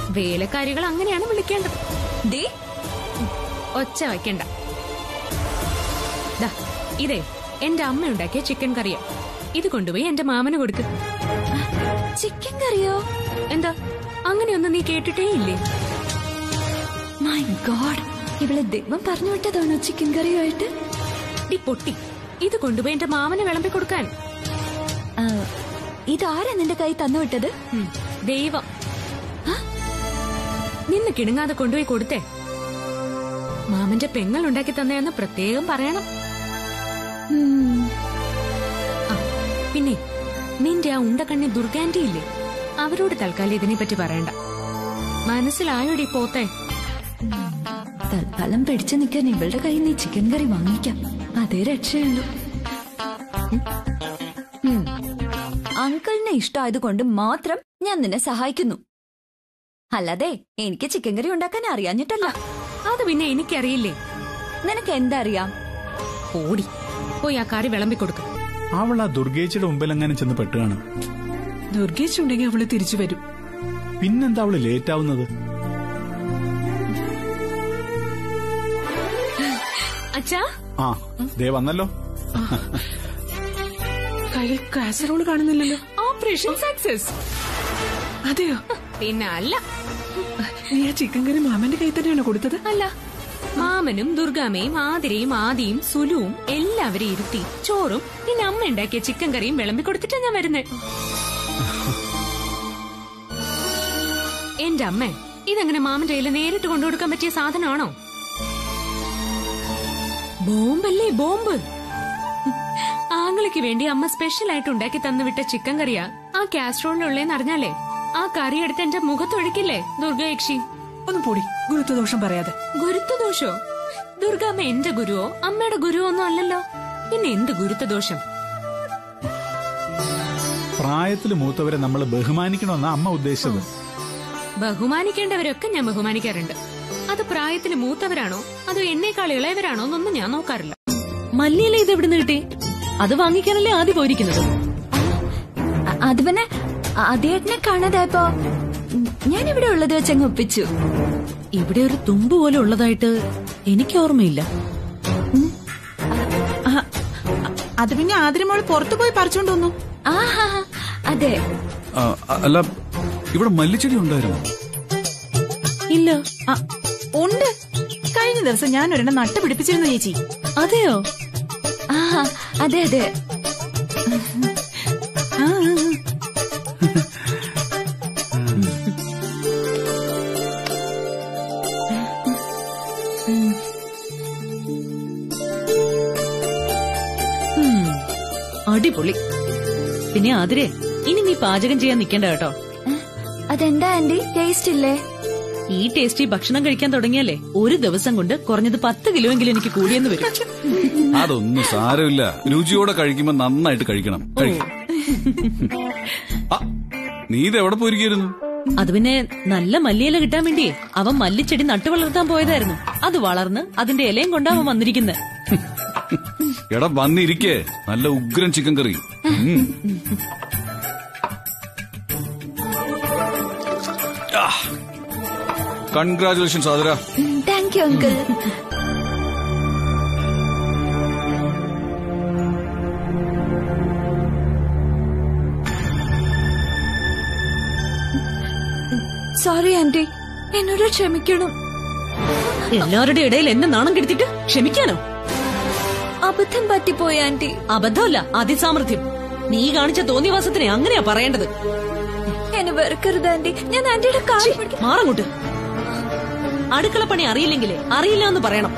Speaker 4: വേലക്കാരികൾ അങ്ങനെയാണ് വിളിക്കേണ്ടത്. ഒച്ച വയ്ക്കണ്ട. ഇതേ. എന്റെ അമ്മ ഉണ്ടാക്കിയ ചിക്കൻ കറിയാ. ഇത് കൊണ്ടുപോയി എന്റെ മാമന് കൊടുക്ക്.
Speaker 7: ചിക്കൻ കറിയോ?
Speaker 4: എന്താ? അങ്ങനെയൊന്നും നീ കേട്ടിട്ടേ ഇല്ലേ?
Speaker 7: മൈ ഗോഡ് ഇവളെ ദൈവം പറഞ്ഞു വിട്ടതാണോ ചിക്കൻ കറിയുമായിട്ട്?
Speaker 4: ഈ പൊട്ടി. ഇത് കൊണ്ടുപോയി എന്റെ മാമനെ വിളമ്പി കൊടുക്കാൻ.
Speaker 7: ഇതാരാ നിന്റെ കൈ തന്നു വിട്ടത്?
Speaker 4: ഉം, ദൈവം. നിന്ന് കിണുങ്ങാതെ കൊണ്ടുപോയി കൊടുത്തേ. മാമന്റെ പെങ്ങൾ ഉണ്ടാക്കി തന്നെയെന്ന് പ്രത്യേകം പറയണം. പിന്നെ നിന്റെ ആ ഉണ്ടക്കണ്ണി ദുർഗാന്റി ഇല്ലേ? അവരോട് തൽക്കാലം ഇതിനെപ്പറ്റി പറയണ്ട. മനസ്സിലായോടി പോത്തെ?
Speaker 7: തൽക്കാലം പിടിച്ചു നിൽക്കാൻ ഇവളുടെ കയ്യിൽ നീ ചിക്കൻ കറി വാങ്ങിക്കാം. അതേ രക്ഷയുള്ളൂ. അങ്കിളിനെ ഇഷ്ടമായത് കൊണ്ട് മാത്രം ഞാൻ നിന്നെ സഹായിക്കുന്നു. അല്ലാതെ എനിക്ക് ചിക്കൻ കറി ഉണ്ടാക്കാൻ അറിയാഞ്ഞിട്ടല്ല.
Speaker 4: അത് പിന്നെ എനിക്കറിയില്ലേ?
Speaker 7: നിനക്ക് എന്തറിയാം
Speaker 4: ഓടി. പോയി ആ കറി വിളമ്പി കൊടുക്ക.
Speaker 9: അവൾ ആ ദുർഗേച്ചിയുടെ മുമ്പിൽ അങ്ങനെ ചെന്ന് പെട്ടുകാണും?
Speaker 8: ദുർഗേച്ചുണ്ടെങ്കിൽ അവൾ തിരിച്ചു വരും.
Speaker 9: പിന്നെന്താ അവൾ ലേറ്റ് ആവുന്നത്?
Speaker 4: അച്ഛാ?
Speaker 9: ആ ദേ വന്നല്ലോ.
Speaker 8: കയ്യിൽ കാസറോൾ കാണുന്നില്ലല്ലോ.
Speaker 4: ഓപ്പറേഷൻ സക്സസ്
Speaker 8: അതെയോ?
Speaker 4: പിന്നെ അല്ല.
Speaker 8: നീ ആ ചിക്കൻ കറി മാമന്റെ കൈ തന്നെയാണോ കൊടുത്തത്?
Speaker 4: അല്ല. മാമനും ദുർഗാമയും ആതിരയും ആദിയും സുലുവും എല്ലാവരെയും ഇരുത്തി ചോറും പിന്നെ അമ്മ ഉണ്ടാക്കിയ ചിക്കൻ കറിയും വിളമ്പി കൊടുത്തിട്ടാ ഞാൻ വരുന്നേ. എന്റെ അമ്മ ഇതെങ്ങനെ മാമന്റെ കയ്യിൽ നേരിട്ട് കൊണ്ടുകൊടുക്കാൻ പറ്റിയ സാധനമാണോ? ബോംബല്ലേ ബോംബ്? ആങ്ങളിക്ക് വേണ്ടി അമ്മ സ്പെഷ്യൽ ആയിട്ട് ഉണ്ടാക്കി തന്നു വിട്ട ചിക്കൻ കറിയാ ആ കാസ്ട്രോളിലുള്ളേന്ന് അറിഞ്ഞാലേ ആ കറി എടുത്ത് എന്റെ മുഖത്തൊഴിക്കില്ലേ ദുർഗയക്ഷി
Speaker 8: ഒന്ന് പൊടി. ഗുരുത്വദോഷം പറയാതെ.
Speaker 4: ഗുരുത്വദോഷോ? ദുർഗാമ്മ എന്റെ ഗുരുവോ? അമ്മയുടെ ഗുരുവോ ഒന്നും അല്ലല്ലോ. പിന്നെ എന്ത് ഗുരുത്വദോഷം?
Speaker 9: പ്രായത്തിൽ മൂത്തവരെ നമ്മൾ ബഹുമാനിക്കണമെന്ന അമ്മ ഉദ്ദേശിച്ചത്.
Speaker 4: ബഹുമാനിക്കേണ്ടവരൊക്കെ ഞാൻ ബഹുമാനിക്കാറുണ്ട്. അത് പ്രായത്തിൽ മൂത്തവരാണോ? അതോ എന്നേക്കാൾ ഇളയവരാണോ എന്നൊന്നും ഞാൻ നോക്കാറില്ല.
Speaker 1: മല്ലിയില ഇത് എവിടുന്ന് കിട്ടി? അത് വാങ്ങിക്കാനല്ലേ ആദ്യം പോയിരിക്കുന്നത്?
Speaker 7: അത് പിന്നെ ആദ്യേട്ടനെ കാണാതായപ്പോ ഞാൻ ഇവിടെ ഉള്ളത് വെച്ച് അങ്ങ് ഒപ്പിച്ചു.
Speaker 1: ഇവിടെ ഒരു തുമ്പ് പോലെ ഉള്ളതായിട്ട് എനിക്ക് ഓർമ്മയില്ല.
Speaker 2: അത് പിന്നെ ആതിരമോൾ പുറത്തു പോയി പറിച്ചോണ്ട് വന്നു.
Speaker 7: ആഹാ അതെ.
Speaker 6: അല്ല ഇവിടെ മല്ലിച്ചെടി ഉണ്ടായിരുന്നു.
Speaker 1: ഇല്ല
Speaker 2: ഉണ്ട്. കഴിഞ്ഞ ദിവസം ഞാൻ ഒരെണ്ണം നട്ട് പിടിപ്പിച്ചിരുന്നു ചേച്ചി.
Speaker 1: അതെയോ?
Speaker 7: ആ അതെ അതെ.
Speaker 1: അടിപൊളി. പിന്നെ ആതിരെ ഇനി നീ പാചകം ചെയ്യാൻ നിക്കണ്ട കേട്ടോ.
Speaker 7: അതെന്താ ആന്റി? ടേസ്റ്റ് ഇല്ലേ?
Speaker 1: ഈ ടേസ്റ്റി ഭക്ഷണം കഴിക്കാൻ തുടങ്ങിയാലേ ഒരു ദിവസം കൊണ്ട് കുറഞ്ഞത് പത്ത് കിലോ എങ്കിലും എനിക്ക് കൂടിയെന്ന് വരും.
Speaker 6: അതൊന്നും സാരമില്ല. രുചിയോടെ കഴിക്കുമ്പോ നന്നായിട്ട് കഴിക്കണം. ആ, നീ ഇത് എവിടെ പോയിരിക്കുന്നു?
Speaker 1: അത് പിന്നെ നല്ല മല്ലിയില കിട്ടാൻ വേണ്ടിയേ അവൻ മല്ലിച്ചെടി നട്ടു വളർത്താൻ പോയതായിരുന്നു. അത് വളർന്ന് അതിന്റെ ഇലയും കൊണ്ടാവും വന്നിരിക്കുന്നത്
Speaker 6: എടാ വന്നിരിക്കേ. നല്ല ഉഗ്രൻ chicken curry. Congratulations Athira.
Speaker 7: Thank you uncle sorry aunty എന്നോട് ക്ഷമിക്കണം.
Speaker 1: എല്ലാവരുടെ ഇടയിൽ എന്നെ നാണം കെടുത്തിട്ട് ക്ഷമിക്കാനോ?
Speaker 7: അബദ്ധം പറ്റിപ്പോയി ആന്റി.
Speaker 1: അബദ്ധമല്ല അതിസാമർഥ്യം. നീ കാണിച്ച തോന്നിവാസത്തിനെ അങ്ങനെയാ പറയേണ്ടത്.
Speaker 7: എന്നെ വെറുക്കരുത് ആന്റി. ഞാൻ ആന്റിയുടെ കാൽ പിടിക്കാം
Speaker 1: മാറങ്ങോട്ട്. അടുക്കള പണി അറിയില്ലെങ്കിലേ അറിയില്ല എന്ന് പറയണം.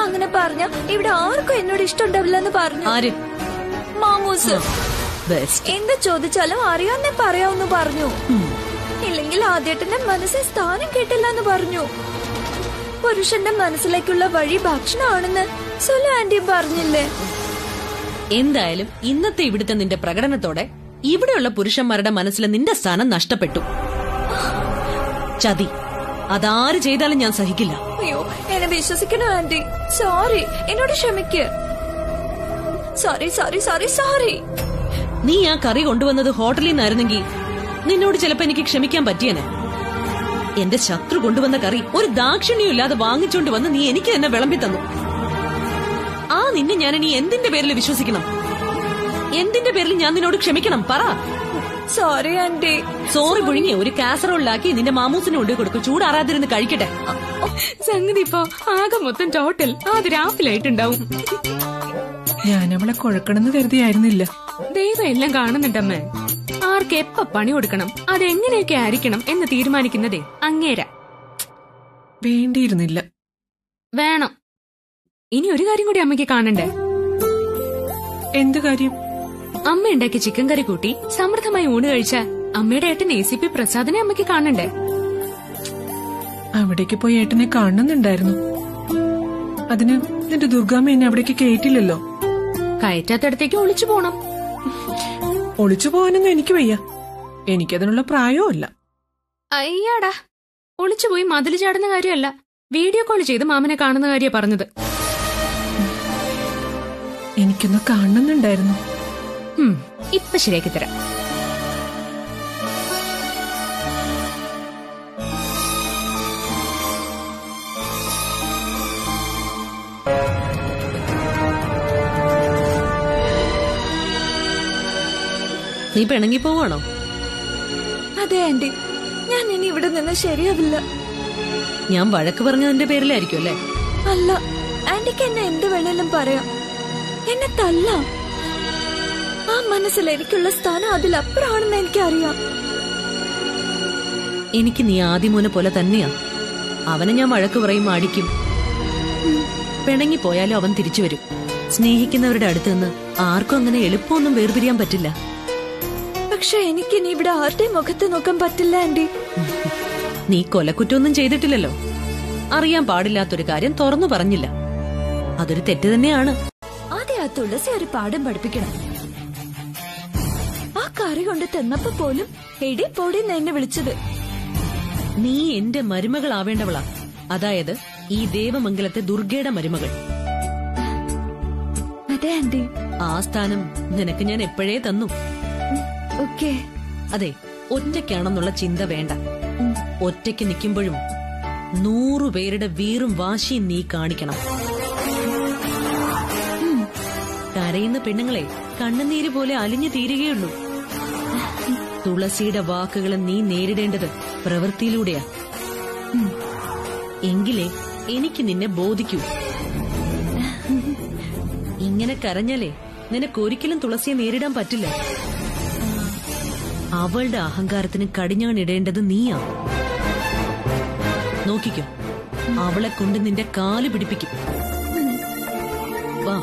Speaker 7: അങ്ങനെ പറഞ്ഞ ഇവിടെ ആർക്കും എന്നോട് ഇഷ്ടമുണ്ടാവില്ല എന്ന് പറഞ്ഞു.
Speaker 1: ആര്?
Speaker 7: മാമൂസ്.
Speaker 1: ബെസ്റ്റ്.
Speaker 7: എന്ത് ചോദിച്ചാലും അറിയാന്നേ പറയാമെന്ന് പറഞ്ഞു. ഇല്ലെങ്കിൽ ആദ്യേട്ടന്റെ മനസ്സിൽ സ്ഥാനം കിട്ടില്ല എന്ന് പറഞ്ഞു. പുരുഷന്റെ മനസ്സിലേക്കുള്ള വഴി ഭക്ഷണമാണെന്ന് സുല ആന്റി പറഞ്ഞില്ലേ?
Speaker 1: എന്തായാലും ഇന്നത്തെ ഇവിടുത്തെ നിന്റെ പ്രകടനത്തോടെ ഇവിടെയുള്ള പുരുഷന്മാരുടെ മനസ്സിൽ നിന്റെ സ്ഥാനം നഷ്ടപ്പെട്ടു. ചതി അതാര് ചെയ്താലും ഞാൻ സഹിക്കില്ല.
Speaker 7: അയ്യോ എന്നെ വിശ്വസിക്കണോ ആന്റി? സോറി എന്നോട് ക്ഷമിക്ക്. Sorry sorry sorry sorry.
Speaker 1: നീ ആ കറി കൊണ്ടുവന്നത് ഹോട്ടലിൽ നിന്നായിരുന്നെങ്കിൽ നിന്നോട് ചിലപ്പോ എനിക്ക് ക്ഷമിക്കാൻ പറ്റിയനെ. എന്റെ ശത്രു കൊണ്ടുവന്ന കറി ഒരു ദാക്ഷിണ്യം ഇല്ലാതെ വാങ്ങിച്ചോണ്ട് വന്ന് നീ എനിക്ക് തന്നെ വിളമ്പി തന്നു. ആ നിന്നെ ഞാൻ ഇനി എന്തിന്റെ പേരിൽ വിശ്വസിക്കണം? എന്തിന്റെ പേരിൽ ഞാൻ നിന്നോട് ക്ഷമിക്കണം? പറ.
Speaker 7: സോറി ആന്റി
Speaker 1: സോറി പുഴുങ്ങി ഒരു കാസറോളിലാക്കി നിന്റെ മാമൂസിനെ കൊണ്ടു കൊടുക്കും. ചൂടാറാതിരുന്ന് കഴിക്കട്ടെ.
Speaker 4: സംഗതി ഇപ്പൊ ആകെ മൊത്തം ടോട്ടൽ അത് രാപ്പിലായിട്ടുണ്ടാവും
Speaker 8: ഞാൻ അവളെ കുഴക്കണമെന്ന് കരുതിയായിരുന്നില്ല.
Speaker 4: ദൈവം എല്ലാം കാണുന്നുണ്ടമ്മേ. ആർക്ക് എപ്പ പണി കൊടുക്കണം? അതെങ്ങനെയൊക്കെ ആയിരിക്കണം എന്ന് തീരുമാനിക്കുന്നതേ അങ്ങേര.
Speaker 8: വേണ്ടിയിരുന്നില്ല.
Speaker 4: വേണം. ഇനി ഒരു കാര്യം കൂടി അമ്മയ്ക്ക് കാണണ്ടേ?
Speaker 8: എന്ത് കാര്യം?
Speaker 4: അമ്മ ഉണ്ടാക്കിയ ചിക്കൻ കറി കൂട്ടി സമൃദ്ധമായി ഊണ് കഴിച്ച അമ്മയുടെ ഏട്ടൻ എ സി പി പ്രസാദിനെ അമ്മയ്ക്ക് കാണണ്ടേ?
Speaker 8: അവിടേക്ക് പോയി ഏട്ടനെ കാണുന്നുണ്ടായിരുന്നു അതിന് നിന്റെ ദുർഗാമ്മ എന്നെ അവിടേക്ക് കയറ്റില്ലല്ലോ
Speaker 4: കയറ്റാത്തടത്തേക്ക് ഒളിച്ചു പോണം.
Speaker 8: ഒളിച്ചു പോവാനൊന്നും എനിക്ക് വയ്യ. എനിക്കതിനുള്ള പ്രായവും അല്ല
Speaker 4: അയ്യാടാ. ഒളിച്ചു പോയി മതിൽ ചാടുന്ന കാര്യമല്ല. വീഡിയോ കോൾ ചെയ്ത് മാമനെ കാണുന്ന കാര്യ പറഞ്ഞത്.
Speaker 8: എനിക്കൊന്ന് കാണുന്നുണ്ടായിരുന്നു
Speaker 4: ഇപ്പൊ ശരിയാക്കി തരാം.
Speaker 1: നീ പിണങ്ങി പോവാണോ?
Speaker 7: അതെ ആന്റി. ഞാൻ ഇനി ഇവിടെ നിന്ന് ശരിയാവില്ല.
Speaker 1: ഞാൻ വഴക്ക് പറഞ്ഞതിന്റെ പേരിലായിരിക്കും അല്ലേ?
Speaker 7: അല്ല ആന്റിക്ക് എന്നെ എന്ത് വേണേലും പറയാം. എന്നെ തല്ലാം. ആ മനസ്സിൽ എനിക്കുള്ള സ്ഥാനം അതിലപ്പുറമാണെന്ന് എനിക്കറിയാം.
Speaker 1: എനിക്ക് നീ ആദ്യമോനെ പോലെ തന്നെയാ. അവനെ ഞാൻ വഴക്ക് പറയും അടിക്കും പിണങ്ങി പോയാലും അവൻ തിരിച്ചു വരും. സ്നേഹിക്കുന്നവരുടെ അടുത്ത് നിന്ന് ആർക്കും അങ്ങനെ എളുപ്പമൊന്നും വേർപിരിയാൻ പറ്റില്ല.
Speaker 7: പക്ഷെ എനിക്ക് നീ ഇവിടെ ആരുടെ മുഖത്ത് നോക്കാൻ പറ്റില്ല ആന്റി.
Speaker 1: നീ കൊലക്കുറ്റൊന്നും ചെയ്തിട്ടില്ലല്ലോ. അറിയാൻ പാടില്ലാത്തൊരു കാര്യം തുറന്നു പറഞ്ഞില്ല. അതൊരു തെറ്റ് തന്നെയാണ്.
Speaker 7: ആദ്യം ആ തുളസി ഒരു പാഠം പഠിപ്പിക്കണം. ആ കറി കൊണ്ട് തന്നപ്പോ പോലും എടി പൊടി എന്നെ വിളിച്ചത്.
Speaker 1: നീ എന്റെ മരുമകളാവേണ്ടവളാ. അതായത് ഈ ദേവമംഗലത്തെ ദുർഗയുടെ മരുമകൾ.
Speaker 7: അതെ ആന്റി.
Speaker 1: ആ സ്ഥാനം നിനക്ക് ഞാൻ എപ്പോഴേ തന്നു.
Speaker 7: ഓക്കെ.
Speaker 1: അതെ ഒറ്റയ്ക്കാണെന്നുള്ള ചിന്ത വേണ്ട. ഒറ്റയ്ക്ക് നിൽക്കുമ്പോഴും നൂറു പേരുടെ വീറും വാശിയും നീ കാണിക്കണം. കരയുന്ന പെണ്ണുങ്ങളെ കണ്ണുനീര് പോലെ അലിഞ്ഞു തീരുകയുള്ളൂ. തുളസിയുടെ വാക്കുകളെ നീ നേരിടേണ്ടത് പ്രവൃത്തിയിലൂടെയാ. എങ്കിലേ എനിക്ക് നിന്നെ ബോധിക്കൂ. ഇങ്ങനെ കരഞ്ഞാലേ നിനക്കൊരിക്കലും തുളസിയെ നേരിടാൻ പറ്റില്ല. അവളുടെ അഹങ്കാരത്തിന് കടിഞ്ഞാണിടേണ്ടത് നീയാ. നോക്കിക്കോ. അവളെ കൊണ്ട് നിന്റെ കാൽ പിടിപ്പിക്കും. വാ.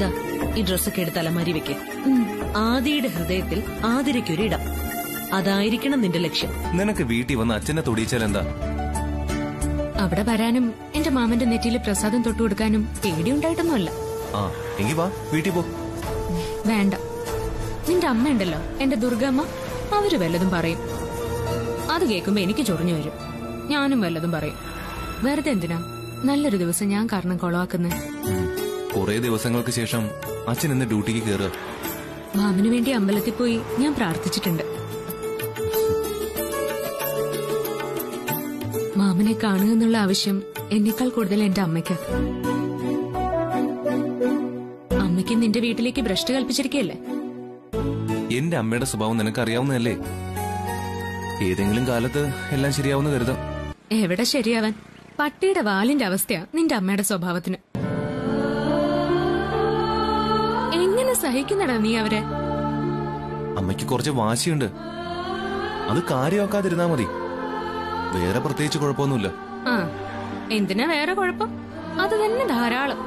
Speaker 1: ദാ, ഈ ഡ്രസ്സൊക്കെ എടുത്ത് അലമാരി വെക്ക്. ആദിയുടെ ഹൃദയത്തിൽ ആതിരയ്ക്കൊരിടം. അതായിരിക്കണം നിന്റെ ലക്ഷ്യം.
Speaker 3: നിനക്ക് വീട്ടിൽ വന്ന് അച്ഛനെ തൊടിയിച്ചാൽ എന്താ?
Speaker 4: അവിടെ വരാനും എന്റെ മാമന്റെ നെറ്റിയിൽ പ്രസാദം തൊട്ടു കൊടുക്കാനും പേടിയുണ്ടായിട്ടൊന്നുമല്ല.
Speaker 3: ആ എങ്കി വാ വീട്ടിൽ പോ.
Speaker 4: വേണ്ട. നിന്റെ അമ്മയുണ്ടല്ലോ എന്റെ ദുർഗമ്മ. അവർ വല്ലതും പറയും. അത് കേൾക്കുമ്പോ എനിക്ക് ചൊറിഞ്ഞു വരും. ഞാനും വല്ലതും പറയും. വെറുതെ എന്തിനാ? നല്ലൊരു ദിവസം ഞാൻ കാരണം കൊളവാക്കുന്നത്
Speaker 3: കുറെ ദിവസങ്ങൾക്ക് ശേഷം അച്ഛൻ ഇന്ന് ഡ്യൂട്ടിക്ക് കയറുക
Speaker 4: മാമിന് വേണ്ടി അമ്പലത്തിൽ പോയി ഞാൻ പ്രാർത്ഥിച്ചിട്ടുണ്ട്. മാമനെ കാണുക എന്നുള്ള ആവശ്യം എന്നേക്കാൾ കൂടുതൽ എന്റെ അമ്മയ്ക്ക്. അമ്മയ്ക്ക് നിന്റെ വീട്ടിലേക്ക് ഭ്രഷ്ട് കൽപ്പിച്ചിരിക്കയല്ലേ
Speaker 3: എന്റെ അമ്മയുടെ സ്വഭാവം നിനക്ക് അറിയാവുന്നതല്ലേ ഏതെങ്കിലും കാലത്ത് എല്ലാം ശരിയാവുന്ന കരുതാം?
Speaker 4: എവിടെ ശരിയാവാൻ? പട്ടിയുടെ വാലിന്റെ അവസ്ഥയാ നിന്റെ അമ്മയുടെ സ്വഭാവത്തിന്. എങ്ങനെ സഹിക്കുന്നടാ നീ അവരെ?
Speaker 3: അമ്മയ്ക്ക് കുറച്ച് വാശിയുണ്ട്. അത് കാര്യമാക്കാതിരുന്നാ മതി. വേറെ പ്രത്യേകിച്ച് കുഴപ്പമൊന്നുമില്ല.
Speaker 4: ആ എന്തിനാ വേറെ കുഴപ്പം? അത് തന്നെ ധാരാളം.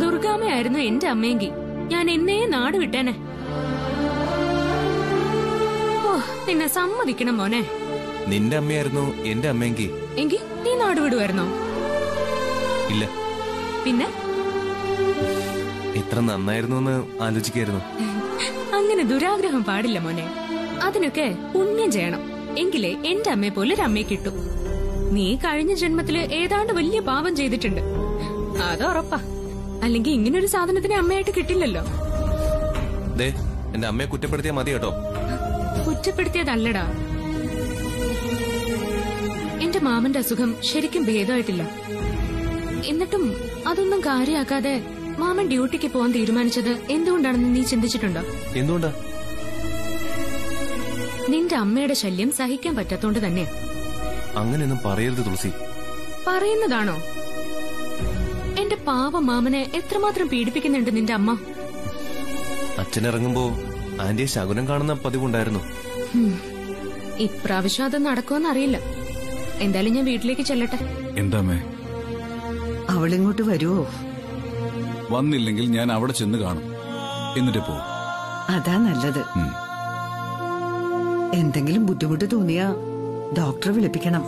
Speaker 4: ദുർഗാമയായിരുന്നു എന്റെ അമ്മയെങ്കിൽ ഞാൻ എന്നേ നാട് വിട്ടേനെ. ഓ നിന്നെ സമ്മതിക്കണം മോനെ.
Speaker 3: നിന്റെ അമ്മയായിരുന്നു എന്റെ അമ്മയെങ്കിൽ
Speaker 4: എങ്കിൽ നീ നാട് വിടുമായിരുന്നോ
Speaker 3: ഇല്ല.
Speaker 4: പിന്നെ?
Speaker 3: ഇത്ര നന്നായിരുന്നു എന്ന് ആലോചിക്കായിരുന്നു.
Speaker 4: അങ്ങനെ ദുരാഗ്രഹം പാടില്ല മോനെ. അതിനൊക്കെ പുണ്യം ചെയ്യണം. എങ്കിലേ എന്റെ അമ്മയെ പോലെ ഒരു അമ്മയെ കിട്ടും. നീ കഴിഞ്ഞ ജന്മത്തിൽ ഏതാണ്ട് വലിയ പാപം ചെയ്തിട്ടുണ്ട്. അത് ഉറപ്പാ. അല്ലെങ്കിൽ ഒരു സാധനത്തിന് അമ്മയായിട്ട് കിട്ടില്ലല്ലോ.
Speaker 3: എന്റെ അമ്മയെ കുറ്റപ്പെടുത്തിയാ മതി കേട്ടോ.
Speaker 4: കുറ്റപ്പെടുത്തിയതല്ലടാ. എന്റെ മാമന്റെ അസുഖം ശരിക്കും ഭേദമായിട്ടില്ല. എന്നിട്ടും അതൊന്നും കാര്യമാക്കാതെ മാമൻ ഡ്യൂട്ടിക്ക് പോകാൻ തീരുമാനിച്ചത് എന്തുകൊണ്ടാണെന്ന് നീ ചിന്തിച്ചിട്ടുണ്ടോ?
Speaker 3: എന്തുകൊണ്ടാ?
Speaker 4: നിന്റെ അമ്മയുടെ ശല്യം സഹിക്കാൻ പറ്റാത്തോണ്ട് തന്നെ
Speaker 3: അങ്ങനെയൊന്നും പറയരുത് തുളസി.
Speaker 4: പറയുന്നതാണോ? പാവ മാമനെ എത്രമാത്രം പീഡിപ്പിക്കുന്നുണ്ട് നിന്റെ അമ്മ?
Speaker 3: അച്ഛനിറങ്ങുമ്പോ ആന്റിയെ ശകുനം കാണുന്ന പതിവുണ്ടായിരുന്നു.
Speaker 4: ഇപ്രാവശ്യം അത് നടക്കുമെന്ന് അറിയില്ല എന്തായാലും ഞാൻ വീട്ടിലേക്ക് ചെല്ലട്ടെ.
Speaker 6: എന്താമേ?
Speaker 10: അവളിങ്ങോട്ട് വരുവോ?
Speaker 6: വന്നില്ലെങ്കിൽ ഞാൻ അവിടെ ചെന്ന് കാണും. എന്നിട്ട് പോ.
Speaker 10: അതാ നല്ലത്. എന്തെങ്കിലും ബുദ്ധിമുട്ട് തോന്നിയാ ഡോക്ടറെ വിളിപ്പിക്കണം.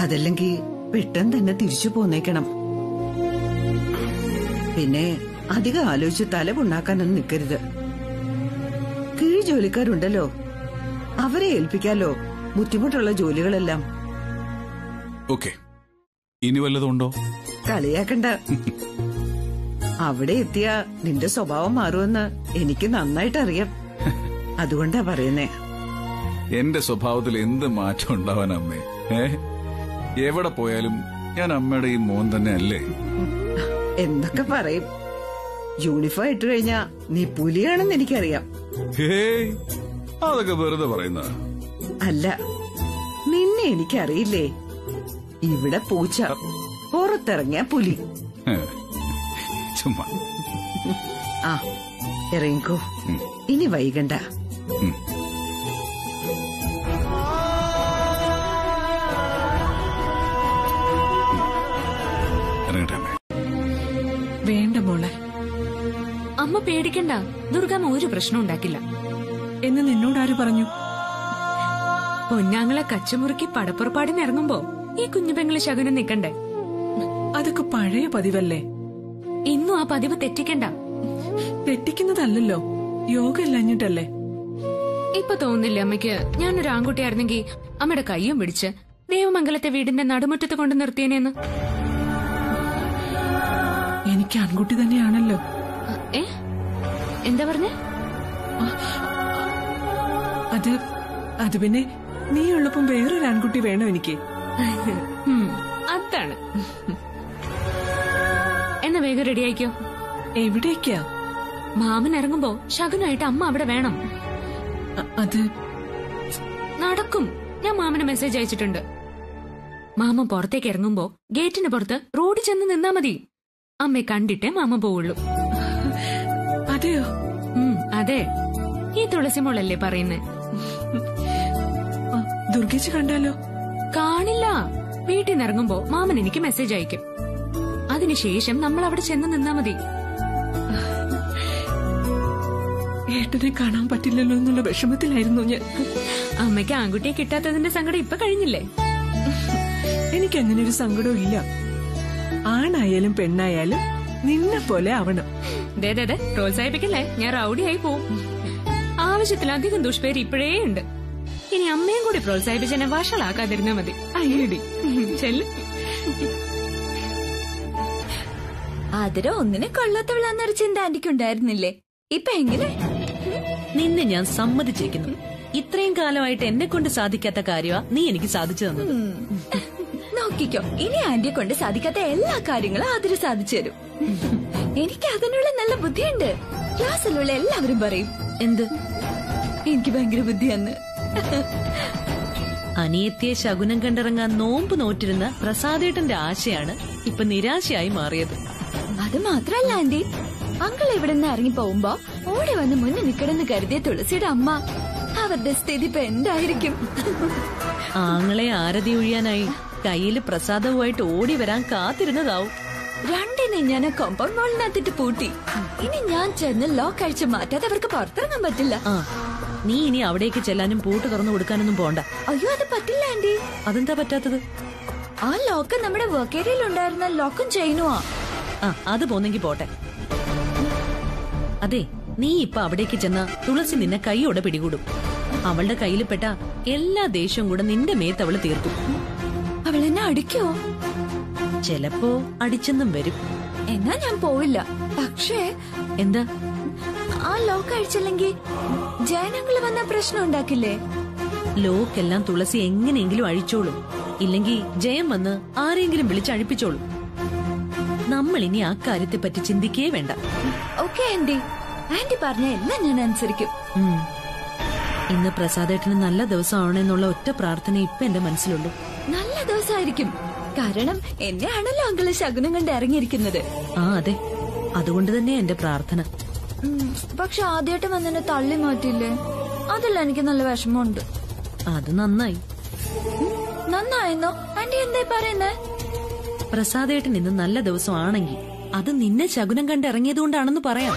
Speaker 10: അതല്ലെങ്കിൽ പെട്ടെന്ന് തന്നെ തിരിച്ചു പോന്നേക്കണം. പിന്നെ അധികം ആലോചിച്ച് തല പുണ്ണാക്കാനൊന്നും നിൽക്കരുത് കീഴ് ജോലിക്കാരുണ്ടല്ലോ അവരെ ഏൽപ്പിക്കാലോ ബുദ്ധിമുട്ടുള്ള ജോലികളെല്ലാം.
Speaker 6: ഓക്കെ. ഇനി വല്ലതുണ്ടോ
Speaker 10: കളിയാക്കണ്ട. അവിടെ എത്തിയ നിന്റെ സ്വഭാവം മാറുമെന്ന് എനിക്ക് നന്നായിട്ട് അറിയാം അതുകൊണ്ടാ പറയുന്നേ.
Speaker 6: എന്റെ സ്വഭാവത്തിൽ എന്ത് മാറ്റം ഉണ്ടാവാൻ അമ്മേ? ഏ? എവിടെ പോയാലും ഞാൻ അമ്മയുടെ ഈ മോൻ തന്നെ അല്ലേ
Speaker 10: എന്തൊക്കെ പറയും? യൂണിഫോം ഇട്ട് കഴിഞ്ഞാ നീ പുലിയാണെന്ന് എനിക്കറിയാം.
Speaker 6: ഹേയ് അതൊക്കെ വെറുതെ പറയുന്ന
Speaker 10: അല്ല നിന്നെ എനിക്കറിയില്ലേ? ഇവിടെ പൂച്ച പുറത്തിറങ്ങിയ പുലി.
Speaker 6: ചുമ്മാ.
Speaker 10: ആ ഇറങ്ങിക്കോ. ഇനി വൈകണ്ട.
Speaker 4: പേടിക്കണ്ട. ദുർഗാമ്മ ഒരു പ്രശ്നം ഉണ്ടാക്കില്ല.
Speaker 8: എന്ന് നിന്നോടാര് പറഞ്ഞു?
Speaker 4: പൊന്നാങ്ങളെ കച്ചമുറുക്കി പടപ്പുറപ്പാടിന് ഇറങ്ങുമ്പോ ഈ കുഞ്ഞുപെങ്ങൾ ശകുനം നിക്കണ്ടേ?
Speaker 8: അതൊക്കെ പഴയ പതിവല്ലേ?
Speaker 4: ഇന്നും ആ പതിവ് തെറ്റിക്കണ്ട.
Speaker 8: തെറ്റിക്കുന്നതല്ലല്ലോ. യോഗ ഇല്ലഞ്ഞിട്ടല്ലേ?
Speaker 4: ഇപ്പൊ തോന്നില്ല അമ്മയ്ക്ക്? ഞാനൊരു ആൺകുട്ടിയായിരുന്നെങ്കിൽ അമ്മയുടെ കയ്യും പിടിച്ച് ദേവമംഗലത്തെ വീടിന്റെ നടുമുറ്റത്ത് കൊണ്ട് നിർത്തിയനെന്ന്.
Speaker 8: എനിക്ക് ആൺകുട്ടി തന്നെയാണല്ലോ.
Speaker 4: ഏ? എന്താ പറഞ്ഞേ?
Speaker 8: അത് അത് പിന്നെ നീ ഉള്ളപ്പം വേറൊരു ആൺകുട്ടി വേണം എനിക്ക്?
Speaker 4: അതാണ്. എന്നാ വേഗം റെഡിയായിക്കോ
Speaker 8: എവിടേക്കാ?
Speaker 4: മാമൻ ഇറങ്ങുമ്പോ ശകുനായിട്ട് അമ്മ അവിടെ വേണം.
Speaker 8: അത്
Speaker 4: നടക്കും. ഞാൻ മാമന് മെസ്സേജ് അയച്ചിട്ടുണ്ട്. മാമൻ പുറത്തേക്ക് ഇറങ്ങുമ്പോ ഗേറ്റിന് പുറത്ത് റോഡിൽ ചെന്ന് നിന്നാ മതി. അമ്മയെ കണ്ടിട്ടേ മാമ പോവുള്ളൂ.
Speaker 8: അതെയോ?
Speaker 4: ഉം, അതെ. ഈ തുളസി മോളല്ലേ പറയുന്നേ?
Speaker 8: ദുർഗേച്ചി കണ്ടാലോ?
Speaker 4: കാണില്ല. വീട്ടിൽ നിന്ന് ഇറങ്ങുമ്പോ മാമൻ എനിക്ക് മെസ്സേജ് അയക്കും. അതിനുശേഷം നമ്മൾ അവിടെ ചെന്ന് നിന്നാ മതി.
Speaker 8: ഏട്ടനെ കാണാൻ പറ്റില്ലല്ലോ എന്നുള്ള വിഷമത്തിലായിരുന്നു ഞാൻ.
Speaker 4: അമ്മയ്ക്ക് ആൺകുട്ടിയെ കിട്ടാത്തതിന്റെ സങ്കടം ഇപ്പൊ കഴിഞ്ഞില്ലേ?
Speaker 8: എനിക്ക് അങ്ങനെ ഒരു സങ്കടവും ഇല്ല ആണായാലും പെണ്ണായാലും നിന്നെ പോലെ ആവണം.
Speaker 4: ദേ പ്രോത്സാഹിപ്പിക്കല്ലേ? ഞാൻ റൗഡിയായി പോവും. ആവശ്യത്തിലധികം ദുഷ്പേര് ഇപ്പോഴേ ഉണ്ട്. ഇനി അമ്മയും കൂടി പ്രോത്സാഹിപ്പിച്ച് എന്നെ വഷളാക്കാതിരുന്നാ മതി.
Speaker 8: അയ്യടി.
Speaker 4: ചെല്ലു.
Speaker 7: ആതിര ഒന്നിനെ കൊള്ളാത്തവളാന്നൊരു ചിന്ത ആന്റിക്കുണ്ടായിരുന്നില്ലേ ഇപ്പൊ എങ്ങനെ?
Speaker 1: നിന്നെ ഞാൻ സമ്മതിച്ചിരിക്കുന്നു ഇത്രയും കാലമായിട്ട് എന്നെ കൊണ്ട് സാധിക്കാത്ത കാര്യമാ നീ എനിക്ക് സാധിച്ചു തന്നത്.
Speaker 7: നോക്കിക്കോ ഇനി ആന്റിയെ കൊണ്ട് സാധിക്കാത്ത എല്ലാ കാര്യങ്ങളും ആതിര സാധിച്ചു തരും. എനിക്ക് അതിനുള്ള നല്ല ബുദ്ധിയുണ്ട്. ക്ലാസ്സിലുള്ള എല്ലാവരും പറയും
Speaker 1: എന്ത്?
Speaker 7: എനിക്ക് ഭയങ്കര ബുദ്ധിയാന്ന്.
Speaker 1: അനിയത്തിയെ ശകുനം കണ്ടിറങ്ങാൻ നോമ്പ് നോറ്റിരുന്ന പ്രസാദേട്ടന്റെ ആശയാണ് ഇപ്പൊ നിരാശയായി മാറിയത്.
Speaker 7: അത് മാത്രല്ല ആന്റി. അങ്കിൾ ഇവിടെ നിന്ന് ഇറങ്ങി പോകുമ്പോ ഓടി വന്ന് മുന്നിൽ നിക്കണമെന്ന് കരുതിയ തുളസിയുടെ അമ്മ. അവരുടെ സ്ഥിതി ഇപ്പൊ എന്തായിരിക്കും?
Speaker 1: ആങ്ങളെ ആരതി ഒഴിയാനായി കയ്യിൽ പ്രസാദവുമായിട്ട് ഓടി വരാൻ കാത്തിരുന്നതാവും.
Speaker 7: രണ്ടിനെ ഞാൻ കോമ്പൗണ്ട് മോളിനകത്തിട്ട് പൂട്ടി. ഇനി ഞാൻ ചെന്ന് ലോക്ക് അഴിച്ചു മാറ്റാതെ അവർക്ക് പുറത്തിറങ്ങാൻ പറ്റില്ല.
Speaker 1: നീ ഇനി അവിടേക്ക് ചെല്ലാനും പൂട്ട് തുറന്നു കൊടുക്കാനൊന്നും പോണ്ട.
Speaker 7: അയ്യോ അത് പറ്റില്ല ആന്റി.
Speaker 1: അതെന്താ പറ്റാത്തത്?
Speaker 7: ആ ലോക്ക് നമ്മുടെ വർക്ക് ഏരിയയിൽ ഉണ്ടായിരുന്ന ലോക്കും ചെയിനുവാ.
Speaker 1: ആ അത് പോന്നെങ്കി പോട്ടെ. അതെ നീ ഇപ്പൊ അവിടേക്ക് ചെന്ന തുളസി നിന്നെ കൈയോടെ പിടികൂടും. അവളുടെ കയ്യിൽ പെട്ട എല്ലാ ദേഷ്യവും കൂടെ നിന്റെ മേത്ത് അവൾ തീർക്കും.
Speaker 7: അവൾ എന്നെ അടിക്കോ?
Speaker 1: ചിലപ്പോ അടിച്ചെന്നും വരും.
Speaker 7: എന്നാ ഞാൻ പോവില്ല. പക്ഷേ
Speaker 1: എന്താ?
Speaker 7: ആ ലോക്ക് അഴിച്ചില്ലെങ്കിൽ ജയനങ്ങൾ വന്ന പ്രശ്നം ഉണ്ടാക്കില്ലേ?
Speaker 1: ലോക്കെല്ലാം തുളസി എങ്ങനെയെങ്കിലും അഴിച്ചോളും. ഇല്ലെങ്കിൽ ജയം വന്ന് ആരെങ്കിലും വിളിച്ച് അഴിപ്പിച്ചോളും. നമ്മൾ ഇനി ആ കാര്യത്തെ പറ്റി ചിന്തിക്കേ വേണ്ട.
Speaker 7: Okay aunty. ആന്റി പറഞ്ഞ എല്ലാം ഞാൻ അനുസരിക്കും.
Speaker 1: ഇന്ന് പ്രസാദേട്ടന് നല്ല ദിവസമാണെന്നുള്ള ഒറ്റ പ്രാർത്ഥന ഇപ്പൊ എന്റെ മനസ്സിലുള്ളൂ
Speaker 7: നല്ല ദിവസമായിരിക്കും. കാരണം എന്നെയാണല്ലോ അങ്കിൾ ശകുനം കണ്ട് ഇറങ്ങിയിരിക്കുന്നത്.
Speaker 1: ആ അതെ. അതുകൊണ്ട് തന്നെ എന്റെ പ്രാർത്ഥന.
Speaker 7: പക്ഷെ ആദ്യമായിട്ട് വന്നെന്നെ തള്ളി മാറ്റില്ലേ അതല്ല എനിക്ക് നല്ല വിഷമമുണ്ട്.
Speaker 1: അത് നന്നായി.
Speaker 7: നന്നായെന്നോ? ആന്റി എന്തായി പറയുന്നേ?
Speaker 1: പ്രസാദേട്ടൻ ഇന്ന് നല്ല ദിവസം ആണെങ്കിൽ അത് നിന്നെ ശകുനം കണ്ട് ഇറങ്ങിയതുകൊണ്ടാണെന്ന് പറയാം.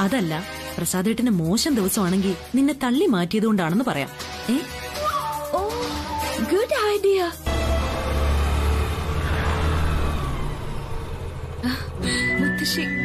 Speaker 1: അതല്ല പ്രസാദേട്ടന് മോശം ദിവസമാണെങ്കിൽ നിന്നെ തള്ളി മാറ്റിയതുകൊണ്ടാണെന്ന് പറയാം. ഏ?
Speaker 7: ഓ ഗുഡ് ഐഡിയ മുത്തശ്ശി